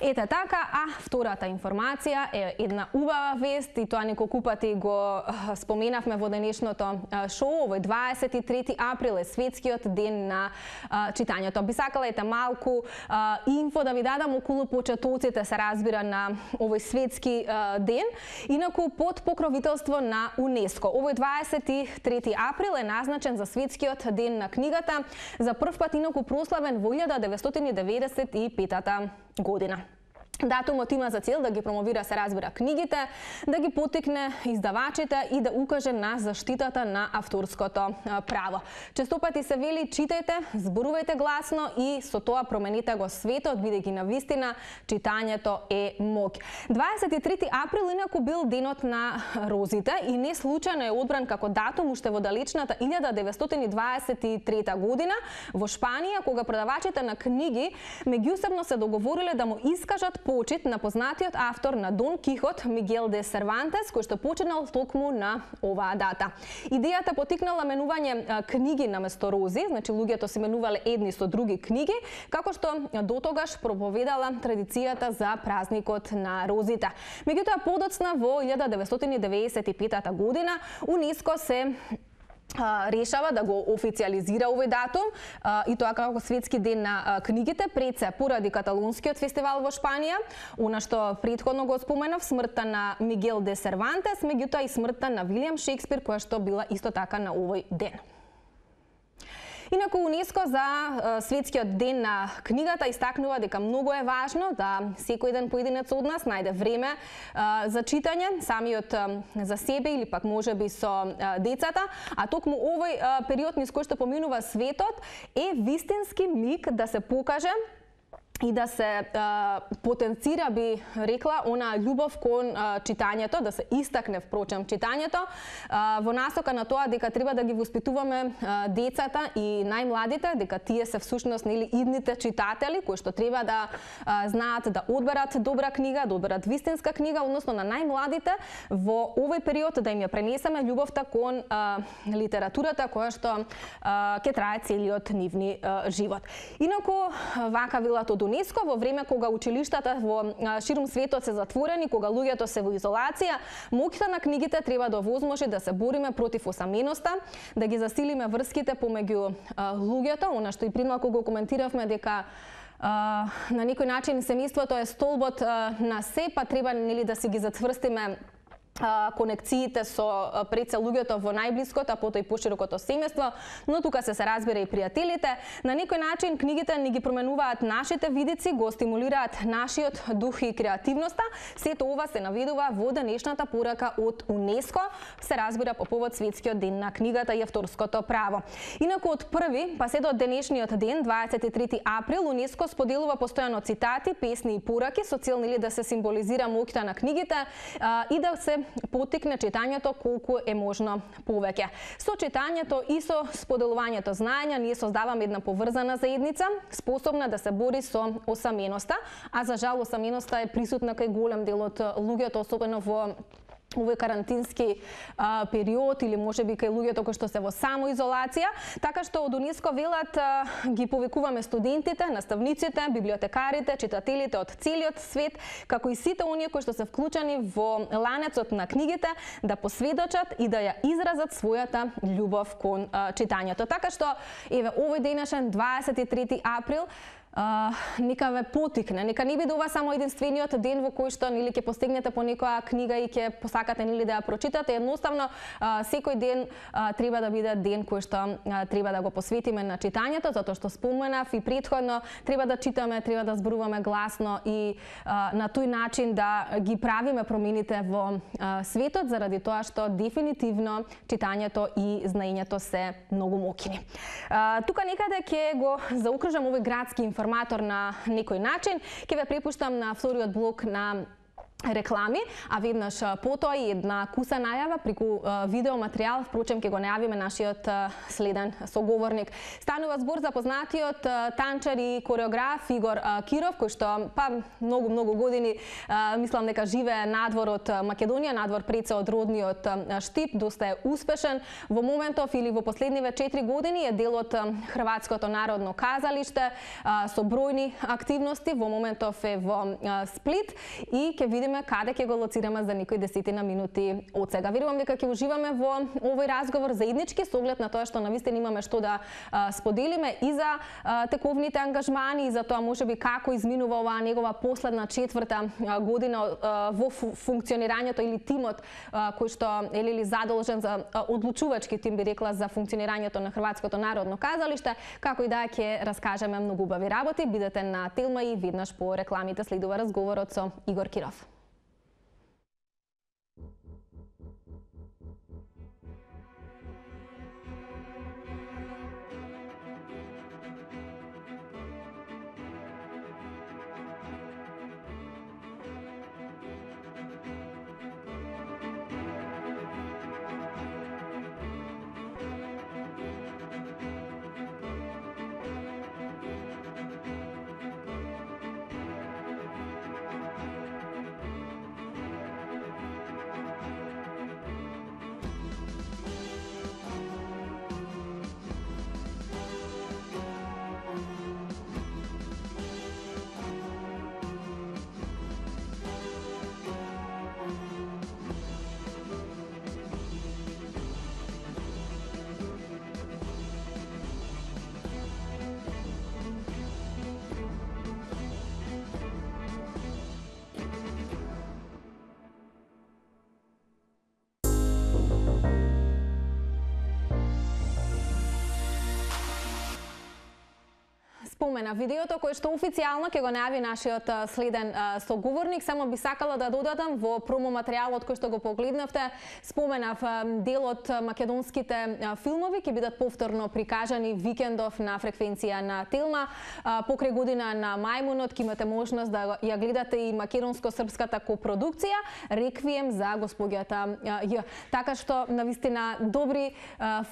[SPEAKER 1] Ете така, а втората информација е една убава вест и тоа неколку пати го споменавме во денешното шоу. Овој 23 април е светскиот ден на читањето. Би сакала ете малку инфо да ви дадам околу почетоците се разбира на овој светски ден. Инаку под покровителство наследство на УНЕСКО. Овој 23 април е назначен за светскиот ден на книгата, за прв пат инаку прославен во 1995 година. Датумот има за цел да ги промовира се разбира книгите, да ги потикне издавачите и да укаже на заштитата на авторското право. Честопати се вели читајте, зборувајте гласно и со тоа промените го светот, бидејќи на вистина читањето е мок. 23 април инаку бил денот на розите и не случајно е одбран како датум уште во далечната 1923 година во Шпанија кога продавачите на книги меѓусебно се договориле да му искажат почит на познатиот автор на Дон Кихот Мигел де Сервантес, кој што починал токму на оваа дата. Идејата потикнала менување книги на место рози, значи луѓето се менувале едни со други книги, како што дотогаш проповедала традицијата за празникот на розите. Меѓутоа подоцна во 1995 година УНЕСКО се решава да го официализира овој датум и тоа како светски ден на книгите пред се поради каталунскиот фестивал во Шпанија, она што претходно го споменав, смртта на Мигел де Сервантес, меѓутоа и смртта на Вилијам Шекспир која што била исто така на овој ден. Инаку УНЕСКО за светскиот ден на книгата истакнува дека многу е важно да секој ден поединец од нас најде време за читање, самиот за себе или пак можеби со децата, а токму овој период низ кој што поминува светот е вистински миг да се покаже и да се а, потенцира би рекла она љубов кон а, читањето, да се истакне впрочем читањето а, во насока на тоа дека треба да ги воспитуваме а, децата и најмладите, дека тие се всушност нели идните читатели кои што треба да а, знаат да одберат добра книга, да одберат вистинска книга, односно на најмладите во овој период да им ја пренесеме љубовта кон а, литературата која што а, ќе трае целиот нивни а, живот. Инаку вака велат од ЮНЕСКО во време кога училиштата во ширум светот се затворени, кога луѓето се во изолација, моќта на книгите треба да возможи да се бориме против осаменоста, да ги засилиме врските помеѓу луѓето, она што и прималку го коментиравме дека на некој начин семејството е столбот на се, па треба нели да си ги затврстиме конекциите со пред се луѓето во најблиското, а потоа и поширокото семејство, но тука се се разбира и пријателите. На некој начин книгите ни ги променуваат нашите видици, го стимулираат нашиот дух и креативноста. Сето ова се наведува во денешната порака од УНЕСКО, се разбира по повод Светскиот ден на книгата и авторското право. Инаку од први па се до денешниот ден, 23 април, УНЕСКО споделува постојано цитати, песни и пораки со цел нели да се символизира моќта на книгите а, и да се потикне читањето колку е можно повеќе. Со читањето и со споделувањето знаења ние создаваме една поврзана заедница, способна да се бори со осаменоста, а за жал осаменоста е присутна кај голем дел од луѓето, особено во овој карантински а, период или може би кај луѓето кои што се во самоизолација, така што од УНИСКО велат а, ги повикуваме студентите, наставниците, библиотекарите, читателите од целиот свет, како и сите оние кои што се вклучени во ланецот на книгите да посведочат и да ја изразат својата љубов кон а, читањето. Така што еве овој денешен 23 април а, нека ве потикне, нека не биде ова само единствениот ден во кој што нели ќе постигнете по некоја книга и ќе посакате нели да ја прочитате. Едноставно а, секој ден а, треба да биде ден кој што а, треба да го посветиме на читањето, затоа што споменав и претходно треба да читаме, треба да зборуваме гласно и а, на тој начин да ги правиме промените во а, светот заради тоа што дефинитивно читањето и знаењето се многу мокини. А, тука некаде ќе го заукружам овој градски информатор на некој начин. Ке ве препуштам на вториот блок на реклами, а веднаш потоа и една куса најава преку видео материјал, впрочем ќе го најавиме нашиот следен соговорник. Станува збор за познатиот танчар и кореограф Игор Киров, кој што па многу многу години мислам дека живее надвор од Македонија, надвор преце од родниот Штип, доста е успешен. Во моментов или во последниве 4 години е дел од Хрватското народно казалиште со бројни активности, во моментов е во Сплит и ќе видиме видиме каде ќе го лоцираме за некои десетина минути од сега. Верувам дека ќе уживаме во овој разговор заеднички со оглед на тоа што навистина имаме што да а, споделиме и за а, тековните ангажмани и за тоа можеби како изминува оваа негова последна четврта а, година а, во функционирањето или тимот а, кој што е ли задолжен за а, одлучувачки тим би рекла за функционирањето на Хрватското народно казалиште, како и да ќе раскажеме многу убави работи, бидете на Телма и веднаш по рекламите следува разговорот со Игор Киров. Спомена видеото кој што официјално ќе го најави нашиот следен соговорник, само би сакала да додадам во промо материјалот кој што го погледнавте, споменав делот дел од македонските филмови ќе бидат повторно прикажани викендов на фреквенција на Телма. Покрај година на Мајмунот ќе имате можност да ја гледате и македонско-српската копродукција Реквием за господјата Ј. Така што навистина добри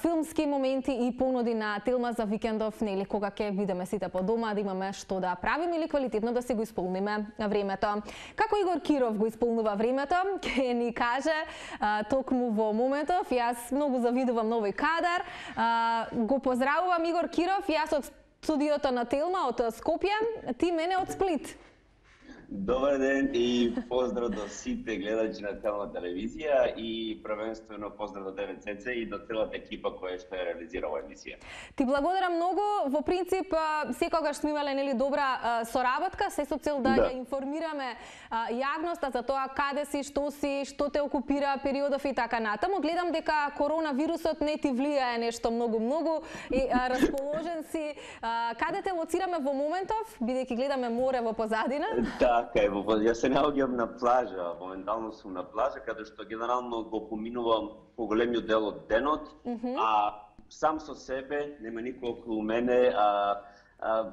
[SPEAKER 1] филмски моменти и понуди на Телма за викендов, нели кога ќе бидеме сите по дома да имаме што да правиме или квалитетно да се го исполниме времето. Како Игор Киров го исполнува времето, ќе ни каже а, токму во моментов. Јас многу завидувам на овој кадар. А, го поздравувам Игор Киров, јас од студиото на Телма од Скопје, ти мене од Сплит.
[SPEAKER 7] Добар ден и поздрав до сите гледачи на Телма телевизија и првенствено поздрав до ДВЦЦ и до целата екипа која што ја реализира оваа емисија.
[SPEAKER 1] Ти благодарам многу. Во принцип, секогаш сме имале нели добра соработка, се со цел да,
[SPEAKER 7] Да.
[SPEAKER 1] ја информираме јавноста за тоа каде си, што си, што те окупира периодов и така натаму. Гледам дека коронавирусот не ти влијае нешто многу многу и расположен си. Каде те лоцираме во моментов, бидејќи гледаме море во позадина?
[SPEAKER 7] Така е, во- јас се наоѓам на плажа, моментално сум на плажа, каде што генерално го поминувам поголемиот дел од денот, а сам со себе, нема никој околу мене, а, а,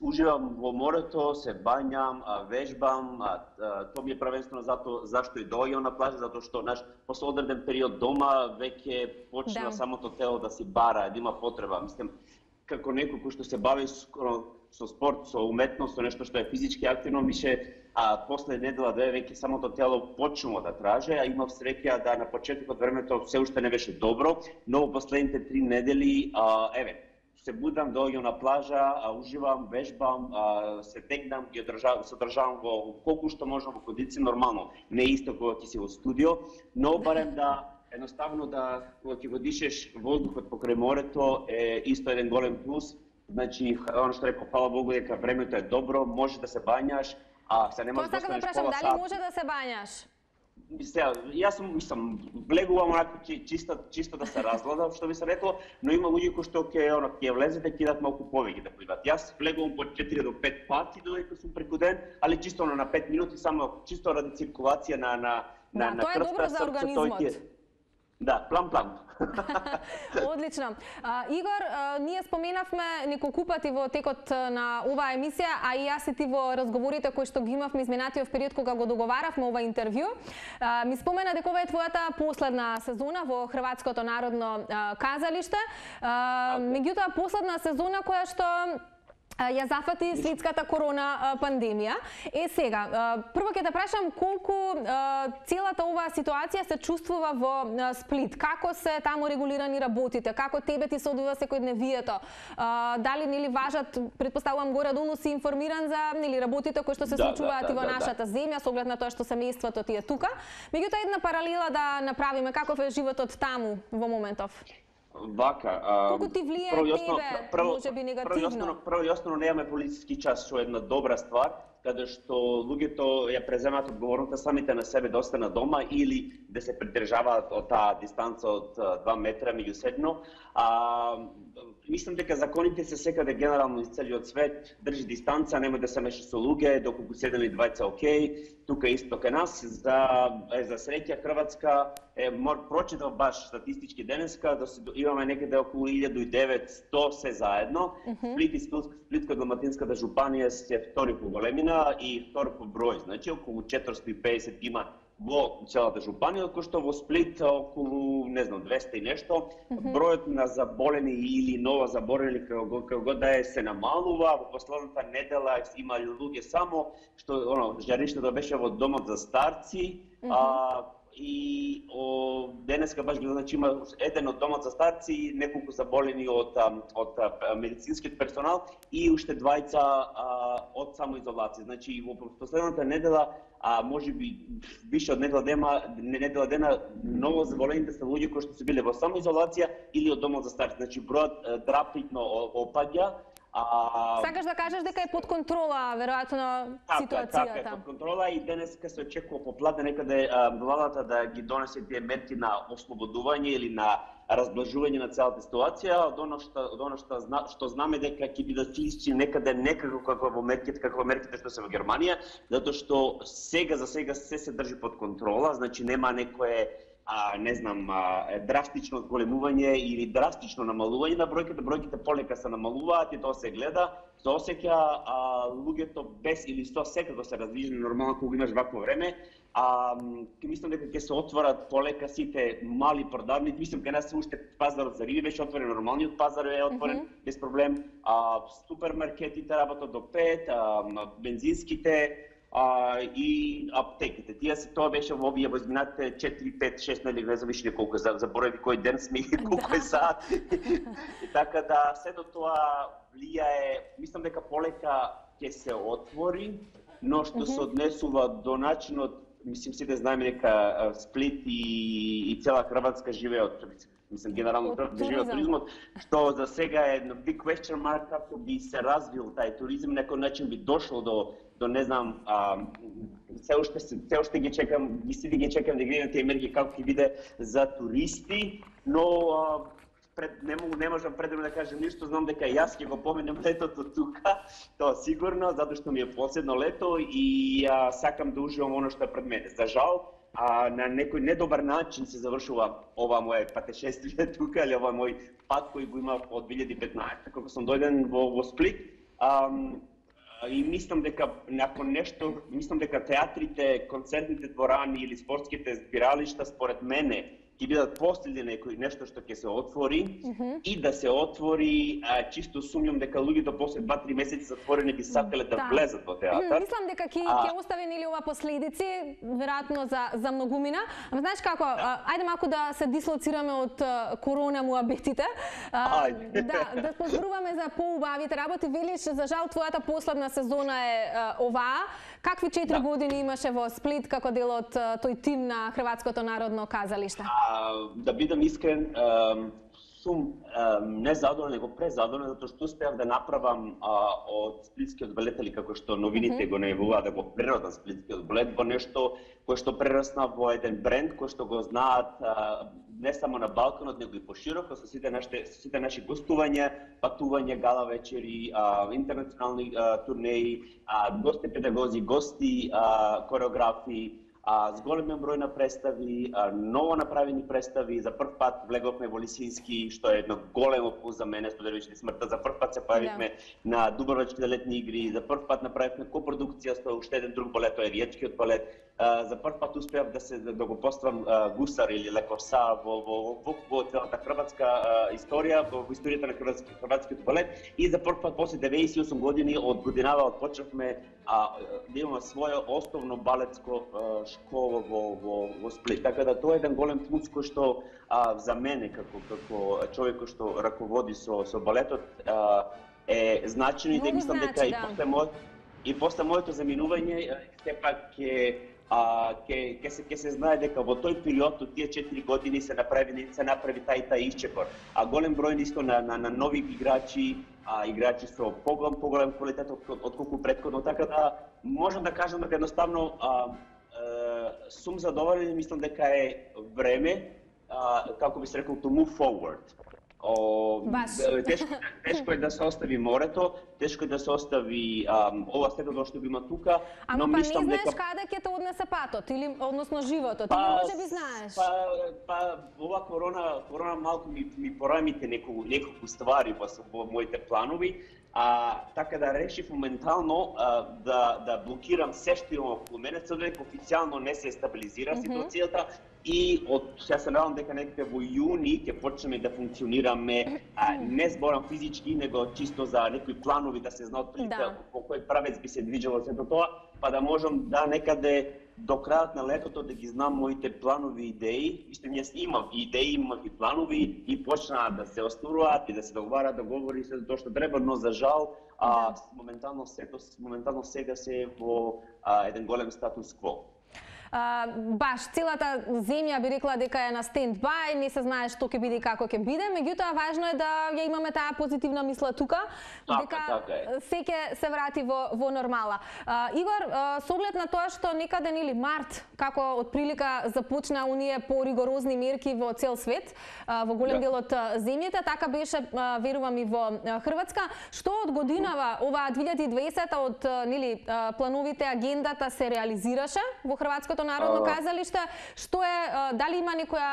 [SPEAKER 7] уживам во морето, се бањам, а, вежбам, а, а, тоа ми е првенствено зато зашто и доаѓам на плажа, затоа што наш после одреден период дома веќе почна
[SPEAKER 1] Да.
[SPEAKER 7] самото тело да си бара, да има потреба. Мислам, како некој кој што се бави скоро со спорт, со уметност, со нешто што е физички активно, више а после недела две веќе самото тело почнува да траже, а имав среќа да на почетокот времето се уште не беше добро, но во последните три недели, а, еве, се будам, да доаѓам на плажа, а, уживам, вежбам, а, се тегнам, ги одржавам, се одржавам во колку што можам во кондиција нормално. Не исто кога ти си во студио, но барем да едноставно да кога ќе го дишеш воздухот покрај морето е исто еден голем плюс. Значи, оно што реков, фала Богу дека времето е добро, може да се бањаш, а се
[SPEAKER 1] Тоа
[SPEAKER 7] немаш да
[SPEAKER 1] сакам да
[SPEAKER 7] останеш
[SPEAKER 1] прашам,
[SPEAKER 7] пола
[SPEAKER 1] дали може да се бањаш?
[SPEAKER 7] Сега, јас сум, мислам, влегувам онако чи, чисто, чисто да се разгладам, што би се рекло, но има луѓе кои што ќе оно ќе влезете ќе дадат малку повеќе да пливат. Јас влегувам по 4 до 5 пати додека сум прекуден, али чисто на 5 минути само чисто ради циркулација на на
[SPEAKER 1] Да,
[SPEAKER 7] на, на
[SPEAKER 1] тоа е
[SPEAKER 7] крвта,
[SPEAKER 1] добро за организмот.
[SPEAKER 7] ти е- Да, плам плам.
[SPEAKER 1] Одлично. А, Игор, а, ние споменавме неколку пати во текот на оваа емисија, а и јас и ти во разговорите кои што ги имавме изминатиот период кога го договаравме ова интервју, а, ми спомена дека ова е твојата последна сезона во Хрватското народно а, казалиште. А, меѓутоа последна сезона која што ја зафати светската корона пандемија. Е сега, прво ќе те прашам колку целата оваа ситуација се чувствува во Сплит. Како се таму регулирани работите? Како тебе ти се одвива секојдневието? Дали нели важат, предпоставувам горе долу си информиран за нели работите кои што се
[SPEAKER 7] Да,
[SPEAKER 1] случуваат
[SPEAKER 7] да,
[SPEAKER 1] и во
[SPEAKER 7] да, да.
[SPEAKER 1] нашата земја со оглед на тоа што семејството ти е тука. Меѓутоа една паралела да направиме каков е животот таму во моментов.
[SPEAKER 7] Вака, а,
[SPEAKER 1] Колку ти влијае
[SPEAKER 7] прво
[SPEAKER 1] тебе,
[SPEAKER 7] прво-
[SPEAKER 1] можеби
[SPEAKER 7] Прво и
[SPEAKER 1] негативно?
[SPEAKER 7] прво и основно немаме полициски час, што е една добра ствар, каде што луѓето ја преземаат одговорноста самите на себе да останат дома или да се придржаваат од таа дистанца од 2 метра меѓу седно. А, мислам дека законите се секаде генерално из целиот свет, држи дистанца, нема да се меша со луѓе, доколку седен и двајца окей, тука исто кај нас, за, е, за среќа Хрватска, е, мор, прочитав баш статистички денеска, да се, имаме некаде околу 1900 се заедно, Сплит и Сплит- Сплитско-Далматинската жупанија се втори по големина и втори по број, значи околу 450 има во целата жупанија, кој што во Сплит околу, не знам, 200 и нешто. Бројот на заболени или ново заболени како го- да е се намалува. Во последната недела има луѓе само што оно жариштето беше во домот за старци. А, и о, денеска баш гледам, значи има еден од домот за старци, неколку заболени од од медицинскиот персонал и уште двајца а, од самоизолација. Значи во последната недела а може би више од недела дена, недела дена ново заболените се луѓе кои што се биле во самоизолација или од домот за старци. Значи бројот драпитно опаѓа. А,
[SPEAKER 1] Сакаш да кажеш дека е под контрола, веројатно,
[SPEAKER 7] Така,
[SPEAKER 1] ситуацијата.
[SPEAKER 7] така е, под контрола и денеска се очекува попладне некаде а, владата да ги донесе тие мерки на ослободување или на разблажување на целата ситуација, од оно што од што, зна, што знаме дека ќе бидат физички некаде некако како во мерките, како во мерките што се во Германија, затоа што сега за сега се се држи под контрола, значи нема некое а, не знам, а, драстично зголемување или драстично намалување на бројките, бројките полека се намалуваат и тоа се гледа, се осеќа а, луѓето без или со секако се раздвижени нормално кога имаш вакво време, а ке мислам дека ќе се отворат полека сите мали продавници, мислам кај нас уште пазарот за риби беше отворен, нормалниот пазар е отворен без проблем, а супермаркетите работат до 5, а, бензинските, а, и аптеките. Тие се тоа беше во овие возминатите 4, 5, 6 нели не завише колку за заборави кој ден сме и колку е саат. и така да сето тоа влијае, мислам дека полека ќе се отвори, но што се однесува до начинот мислим сите знаеме дека Сплит и, и цела Хрватска живеат мислам генерално
[SPEAKER 1] Од
[SPEAKER 7] Хрватска живеат
[SPEAKER 1] туризам.
[SPEAKER 7] туризмот, што за сега е big question mark како би се развил тај туризм, некој начин би дошло до до не знам, а, се уште се уште ги чекам, ги сите ги чекам да ги видам тие мерки како ќе биде за туристи, но а, пред, не, могу, не можам предвидно да кажам ништо, знам дека јас ќе го поминам летото тука, тоа сигурно, затоа што ми е последно лето и а, сакам да уживам оно што е пред мене. За жал, а, на некој недобар начин се завршува ова мое патешествие тука, или ова мој пат кој го имав од 2015, кога сум дојден во, во Сплит. А, и мислам дека након нешто, мислам дека театрите, концертните дворани или спортските збиралишта според мене ќе бидат последни некој нешто што ќе се отвори и да се отвори а, чисто сумњам дека луѓето после 2-3 месеци затворени би сакале да,
[SPEAKER 1] Да.
[SPEAKER 7] влезат во театар.
[SPEAKER 1] Мислам дека ќе
[SPEAKER 7] А-
[SPEAKER 1] ќе остави нели ова последици веројатно за за многумина. Ама знаеш како, а, ајде малку да се дислоцираме од корона муабетите. А. Да, да зборуваме за поубавите работи. Велиш за жал твојата последна сезона е а, оваа. Какви 4
[SPEAKER 7] Да.
[SPEAKER 1] години имаше во Сплит како дел од а, тој тим на Хрватското народно казалиште?
[SPEAKER 7] А, да бидам искрен, ам, сум не задоволен, него презадоволен, затоа што успеав да направам а, од сплитскиот балет, или како што новините го најавуваат, да го преродам сплитскиот балет во нешто кој што прерасна во еден бренд кој што го знаат а, не само на Балканот, него и пошироко со сите нашите со сите наши гостувања, патувања, гала вечери, а, интернационални а, турнеи, а, гости педагози, гости, а, кореографи, а, с големен број на представи, а, ново направени представи, за прв пат влеговме во Лисински, што е едно големо плюс за мене, споделувачи смртта, за прв пат се појавивме на Дубровачките летни игри, за прв пат направивме копродукција со уште еден друг балет, тој е Риечкиот балет, а, за прв пат успеав да се да го поставам а, гусар или лекорса во во во, во целата хрватска а, историја, во, во историјата на хрватски хрватскиот балет. И за прв пат после 98 години од годинава почнавме а, да имаме своје основно балетско а, школа во, во, во Сплит. Така да тоа е еден голем плюс кој што а, за мене како како човек кој што раководи со со балетот а, е значено и
[SPEAKER 1] Многу
[SPEAKER 7] мислам дека
[SPEAKER 1] значи,
[SPEAKER 7] и
[SPEAKER 1] да.
[SPEAKER 7] после мојот и после моето заминување сепак ќе а ке ке се ке се знае дека во тој период од тие 4 години се направи се направи тај и тај исчекор. А голем број исто на, на, на нови играчи, а играчи со поголем поголем квалитет од, од колку претходно, така да можам да кажам дека едноставно а, сум задоволен и мислам дека е време а, како би се рекол to move forward. О, тешко, тешко е да се остави морето, тешко е да се остави ам, ова сето што го има тука,
[SPEAKER 1] Ама
[SPEAKER 7] но
[SPEAKER 1] па не знаеш
[SPEAKER 7] дека
[SPEAKER 1] каде ќе те однесе патот или односно животот, или може би знаеш.
[SPEAKER 7] Па, па ова корона, корона малку ми, ми порамите неколку, неколку ствари во, во моите планови, а, така да решив моментално а, да, да блокирам се што имам околу мене, се дека официјално не се стабилизира ситуацијата и од ќе се надевам дека некаде во јуни ќе почнеме да функционираме а, не зборам физички, него чисто за некои планови да се знаат прилика
[SPEAKER 1] Да.
[SPEAKER 7] по кој правец би се движело сето тоа, па да можам да некаде до крајот на летото да ги знам моите планови и идеи, и што јас имам и идеи, имав и планови и почнаа да се остваруваат и да се договараат договори се тоа што треба, но за жал а, моментално сето моментално сега се во а, еден голем статус кво.
[SPEAKER 1] А, баш целата земја би рекла дека е на стенд бај, не се знае што ќе биде и како ќе биде, меѓутоа важно е да ја имаме таа позитивна мисла тука,
[SPEAKER 7] Така,
[SPEAKER 1] дека
[SPEAKER 7] така е.
[SPEAKER 1] се ќе се врати во во нормала. А, Игор, а, со оглед на тоа што некаде нели март, како од прилика започна оние поригорозни мерки во цел свет, а, во голем
[SPEAKER 7] Да.
[SPEAKER 1] дел од земјите, така беше а, верувам и во Хрватска. Што од годинава оваа 2020 од нели плановите агендата се реализираше во Хрватското народно казалиште? Што е дали има некоја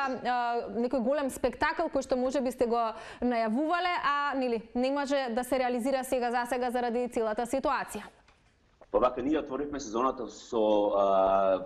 [SPEAKER 1] некој голем спектакл кој што може би сте го најавувале, а нели не може да се реализира сега за сега заради целата ситуација?
[SPEAKER 7] Па повака ние отворивме сезоната со а,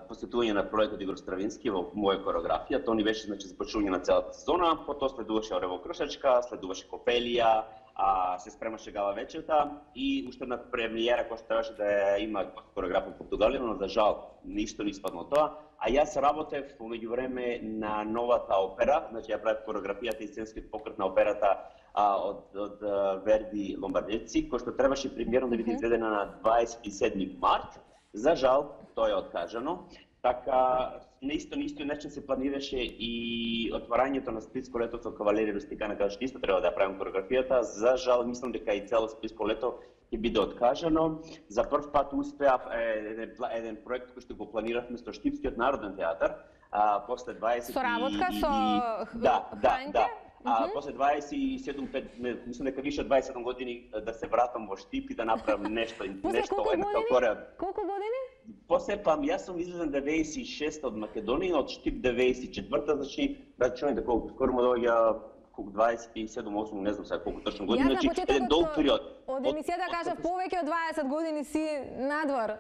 [SPEAKER 7] посетување на проектот Игор Стравински во моја хореографија. Тоа ни беше значи започнување на целата сезона, потоа следуваше Орево Кршачка, следуваше Копелија, а се спремаше гала вечерта и уште една премиера која што требаше да има хореограф во Португалија, но за жал ништо не испадна од тоа. А јас работев во меѓувреме на новата опера, значи ја правев хореографијата и сценскиот покрет на операта а, од, од Верди Ломбардеци, кој што требаше премиерно да биде изведена на 27 март. За жал, тоа е откажано. Така, на исто, на исто начин се планираше и отварањето на Сплитско лето со кавалери Рустикана, каде што исто треба да ја правим хореографијата. За жал, мислам дека и цело Сплитско лето ќе биде откажано. За прв пат успеав е, еден, еден проект кој што го планиравме со Штипскиот народен театар, а, после 20
[SPEAKER 1] Со работка
[SPEAKER 7] и,
[SPEAKER 1] со
[SPEAKER 7] и, да, да, да. А после 27 5 не, мислам дека више од 27 години да се вратам во Штип и да направам нешто нешто
[SPEAKER 1] колку
[SPEAKER 7] едно
[SPEAKER 1] години?
[SPEAKER 7] коре.
[SPEAKER 1] Колку години?
[SPEAKER 7] После па јас сум излезен 96 од Македонија, од Штип 94 значи да чуjem дека колку скоро му доаѓа колку 27 8 не знам сега колку точно години, значи еден долг период.
[SPEAKER 1] Од емисијата кажав повеќе од 20 години си надвор.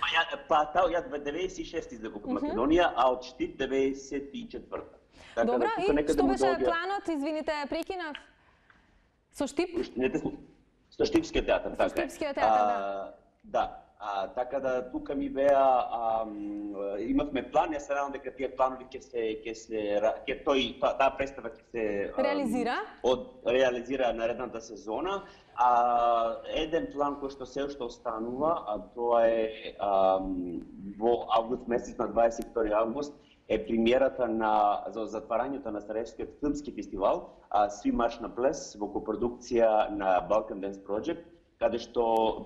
[SPEAKER 7] Па ја па таа ја 96 излегов од Македонија, а од Штип 94 Така
[SPEAKER 1] Добро,
[SPEAKER 7] да
[SPEAKER 1] и што беше планот? Извините, прекинав. Со Штип?
[SPEAKER 7] Не Со Штипскиот театар, така е.
[SPEAKER 1] Штипскиот театар, да.
[SPEAKER 7] А, Да, а, така да тука ми беа а, имавме план, јас се надам дека тие планови ќе се ќе се ќе тој та- таа представа ќе се
[SPEAKER 1] Реализира?
[SPEAKER 7] од реализира наредната сезона. А еден план кој што се уште останува, а тоа е ам, во август месец на 22 август е премиерата на за затварањето на Сараевскиот филмски фестивал, а Сви марш на плес во копродукција на Balkan Dance Project каде што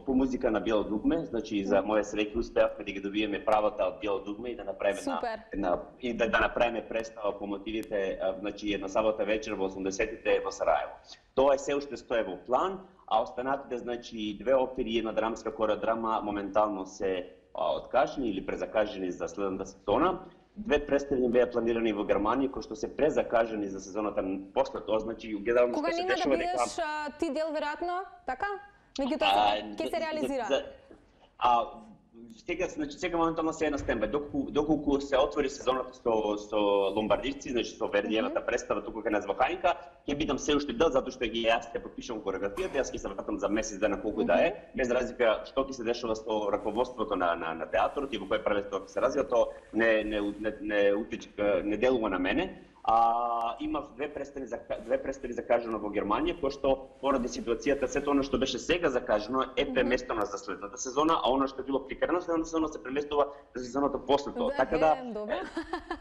[SPEAKER 7] по музика на Биело дугме, значи за моја среќа успеавме да ги добиеме правата од Биело дугме и да направиме на,
[SPEAKER 1] Супер.
[SPEAKER 7] на и да, да направиме представа по мотивите, значи една сабота вечер во 80-тите во Сараево. Тоа е се уште стое во план, а останатите значи две опери и една драмска кореодрама моментално се откажени или презакажени за следната сезона. Две представи беа планирани во Германија кои што се презакажени за сезоната после тоа, значи гледам
[SPEAKER 1] Кога
[SPEAKER 7] што се
[SPEAKER 1] нема да
[SPEAKER 7] дешава
[SPEAKER 1] бидеш а, ти дел веројатно, така? Меѓутоа ќе се реализира.
[SPEAKER 7] за- А сега значи сега моментално се е на стембај доколку доколку се отвори сезоната со со ломбардисци, значи со Вердиевата представа тука кај нас во Хајнка, ќе бидам се уште дел затоа што ги јас ќе подпишам коreografијата, јас ќе се вратам за месец дена колку и да е, без разлика што ќе се дешава со раководството на на на театарот и во кој правец тоа ќе се развива, тоа не не не не утича не делува на мене. А имав две представи за две представи закажано во Германија, кој што поради ситуацијата сето она што беше сега закажано е преместено за следната сезона, а она што било прикарано следната сезона се преместува за сезоната после тоа. Така да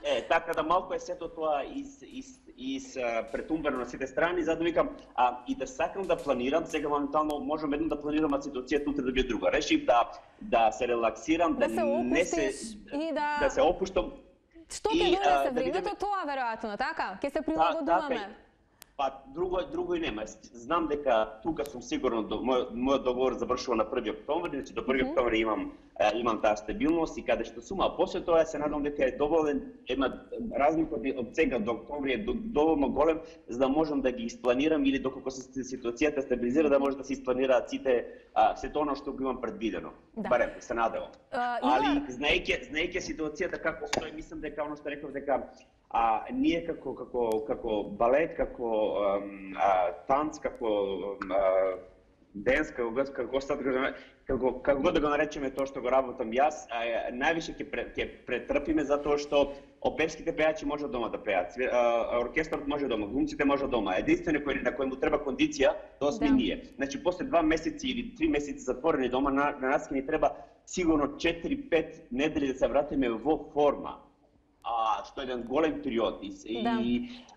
[SPEAKER 1] Е.
[SPEAKER 7] Е, така да малку е сето тоа из, из, из претумбено на сите страни, затоа викам, а, и да сакам да планирам, сега моментално можам едно да планирам, а ситуацијата утре да биде друга. Решив да да се релаксирам, да,
[SPEAKER 1] Да се
[SPEAKER 7] не се
[SPEAKER 1] и да-
[SPEAKER 7] да се опуштам.
[SPEAKER 1] Што ќе донесе
[SPEAKER 7] да
[SPEAKER 1] времето
[SPEAKER 7] видиме-
[SPEAKER 1] тоа веројатно, така? Ќе се
[SPEAKER 7] Та-
[SPEAKER 1] прилагодуваме.
[SPEAKER 7] така и- Па друго друго и нема. Знам дека тука сум сигурно до мој мојот договор завршува на 1 октомври, значи до 1 октомври имам имам таа стабилност и каде што сум, а после тоа се надам дека е доволен една разлика од- сега до октомври е до- доволно голем за да можам да ги испланирам или доколку се ситуацијата стабилизира да може да се испланираат сите а, сето оно што го имам предвидено.
[SPEAKER 1] Да.
[SPEAKER 7] Барем се надевам.
[SPEAKER 1] А,
[SPEAKER 7] Али знаејќи знаејќи ситуацијата како стои, мислам дека оно што реков дека а ние како како како балет, како а, танц, како а, денс, како го- како сад го како како god да го наречеме тоа што го работам јас, а, највише ќе пре, ќе претрпиме затоа што оперските пејачи можат дома да пеат, оркестарот може дома, глумците може дома. Единствено кој на кој му треба кондиција, тоа сме
[SPEAKER 1] Да.
[SPEAKER 7] ние. Значи после два месеци или три месеци затворени дома на, на нас ќе ни треба сигурно 4-5 недели да се вратиме во форма а, што е еден голем период и, и
[SPEAKER 1] Да.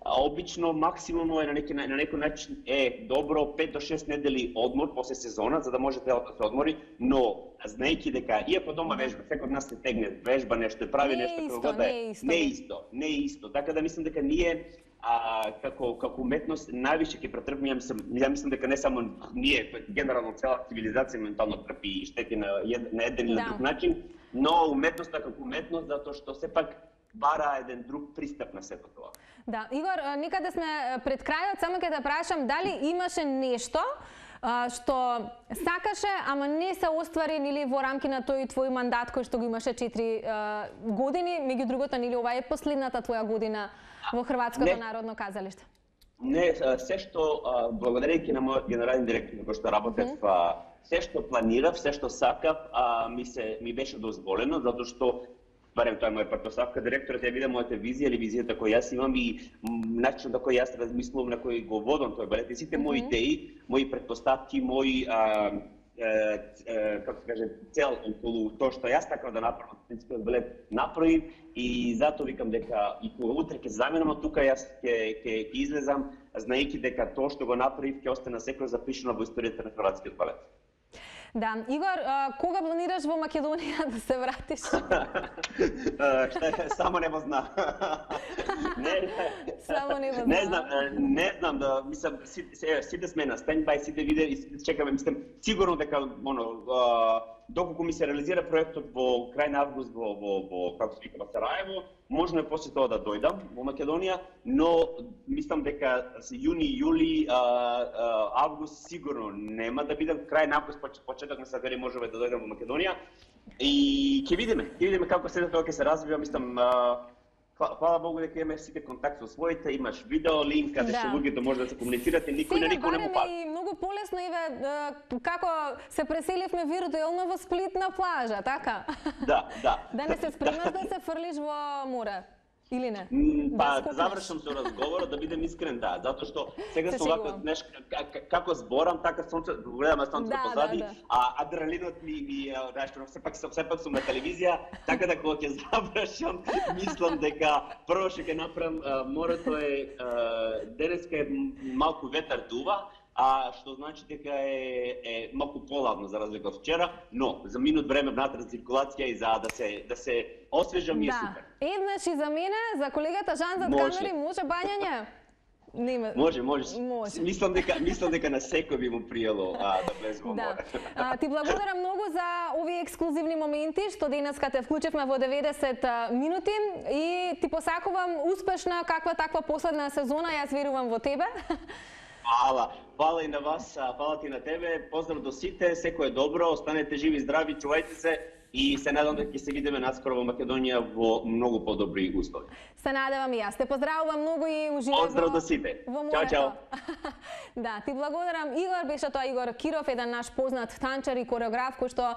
[SPEAKER 7] а, обично максимумно е на неки на некој начин е добро 5 до 6 недели одмор после сезона за да може телото да се одмори, но знаејќи дека иако дома вежба, секој од нас се тегне вежба нешто, и прави
[SPEAKER 1] Не
[SPEAKER 7] нешто
[SPEAKER 1] исто,
[SPEAKER 7] како да
[SPEAKER 1] е
[SPEAKER 7] не е исто, не е исто. Така да мислам дека ние а, како како уметност највише ќе претрпиме, ја мислам, ја мислам дека не само ние, генерално цела цивилизација ментално трпи и штети на, на еден или
[SPEAKER 1] Да.
[SPEAKER 7] на друг начин, но уметноста како уметност затоа што сепак бара еден друг пристап на сето тоа.
[SPEAKER 1] Да, Игор, а, некаде сме пред крајот, само ќе те прашам дали имаше нешто што сакаше, ама не се оствари нели во рамки на тој твој мандат кој што го имаше 4 а, години, меѓу другото нели ова е последната твоја година во Хрватското
[SPEAKER 7] Не.
[SPEAKER 1] народно казалиште.
[SPEAKER 7] Не, се што благодарејќи на мојот генерален директор кој што работев, а, се што планирав, се што сакав, а, ми се ми беше дозволено затоа што барем тоа е моја претпоставка, директорот ја виде мојата визија или визијата која јас имам и начинот на кој јас размислувам, на кој го водам тој балет и сите мои идеи, мои претпоставки, мои а, како се каже, цел околу тоа што јас сакам да направам сценскиот балет направив и затоа викам дека и кога утре ќе заменам од тука јас ќе ќе ќе излезам знаејќи дека тоа што го направив ќе остане секој запишано во историјата на хрватскиот балет.
[SPEAKER 1] Да, Игор, кога планираш во Македонија да се вратиш?
[SPEAKER 7] Само не знам. не,
[SPEAKER 1] Само не го
[SPEAKER 7] Не
[SPEAKER 1] знам.
[SPEAKER 7] знам, не знам да мислам сите сме на стендбај, сите виде и чекаме, мислам сигурно дека оно доколку ми се реализира проектот во крај на август во во во како се вика Сараево, можно е после тоа да дојдам во Македонија, но мислам дека се јуни, јули, а, а, август сигурно нема да бидам. Крај на август поч- почеток на септември можеме да дојдам во Македонија. И ќе видиме, ќе видиме како се тоа ќе се развива, мислам а, Фала Богу дека имаме сите контакт со своите, имаш видео линк каде
[SPEAKER 1] Да.
[SPEAKER 7] што луѓето може да се комуницирате, никој на никој не му
[SPEAKER 1] и многу полесно еве е, како се преселивме виртуелно во Сплит на плажа, така?
[SPEAKER 7] Да, да.
[SPEAKER 1] Да не се спремаш да се фрлиш во море или не? Да
[SPEAKER 7] Па
[SPEAKER 1] скокнеш.
[SPEAKER 7] завршам со разговорот да бидем искрен, да, затоа што сега
[SPEAKER 1] Се
[SPEAKER 7] со
[SPEAKER 1] шегувам.
[SPEAKER 7] знаеш, како зборам, така сонце, го гледам на сонцето
[SPEAKER 1] Да,
[SPEAKER 7] позади,
[SPEAKER 1] да, да.
[SPEAKER 7] а адреналинот ми ми знаеш, сепак сум сепак сум на телевизија, така да кога ќе завршам, мислам дека прво што ќе направам, морето е денеска е малку ветар дува, а што значи дека е, е малку поладно за разлика од вчера, но за минут време внатре циркулација и за да се да се освежам ми е
[SPEAKER 1] Да.
[SPEAKER 7] супер.
[SPEAKER 1] Еднаш и за мене, за колегата Жан зад
[SPEAKER 7] Може.
[SPEAKER 1] камери, може бањање? Нема...
[SPEAKER 7] Може, може.
[SPEAKER 1] Може.
[SPEAKER 7] Мислам дека мислам дека на секој би му приело а, да влезе во
[SPEAKER 1] Да.
[SPEAKER 7] море.
[SPEAKER 1] А, ти благодарам многу за овие ексклузивни моменти што денеска те вклучивме во 90 минути и ти посакувам успешна каква таква последна сезона. Јас верувам во тебе.
[SPEAKER 7] Hvala. Hvala i na vas, hvala ti na tebe. Pozdrav do Site, sve koje je dobro, ostanete živi, zdravi, čuvajte se. И се надам дека ќе се видиме наскоро во Македонија во многу подобри услови.
[SPEAKER 1] Се надевам и јас. Те поздравувам многу и уживај
[SPEAKER 7] Поздрав до сите.
[SPEAKER 1] во
[SPEAKER 7] Чао, чао.
[SPEAKER 1] да, ти благодарам. Игор беше тоа Игор Киров, еден наш познат танчар и кореограф кој што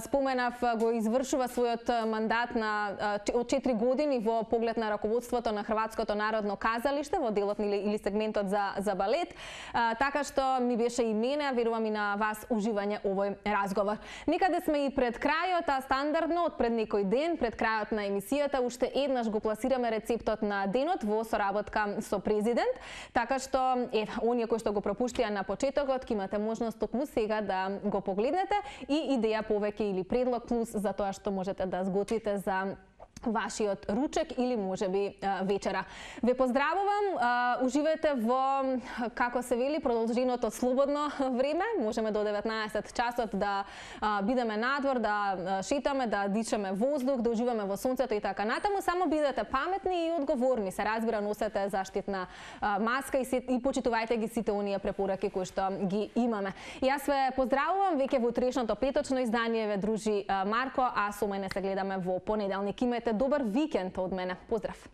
[SPEAKER 1] споменав го извршува својот мандат на од 4 години во поглед на раководството на Хрватското народно казалиште во делот или, или сегментот за за балет. А, така што ми беше и мене, верувам и на вас уживање овој разговор. Некаде сме и пред крајот, а стандардно од пред некој ден, пред крајот на емисијата, уште еднаш го пласираме рецептот на денот во соработка со президент, така што е оние кои што го пропуштија на почетокот, ќе имате можност токму сега да го погледнете и идеја повеќе или предлог плюс за тоа што можете да сготвите за вашиот ручек или можеби би вечера. Ве поздравувам, уживете уживајте во, како се вели, продолжиното слободно време. Можеме до 19 часот да бидеме надвор, да шетаме, да дишаме воздух, да уживаме во сонцето и така натаму. Само бидете паметни и одговорни. Се разбира, носете заштитна маска и, се, и почитувајте ги сите оние препораки кои што ги имаме. Јас ве поздравувам, веќе во утрешното петочно издание ве дружи Марко, а со мене се гледаме во понеделник. Имајте добар викенд од мене. Поздрав!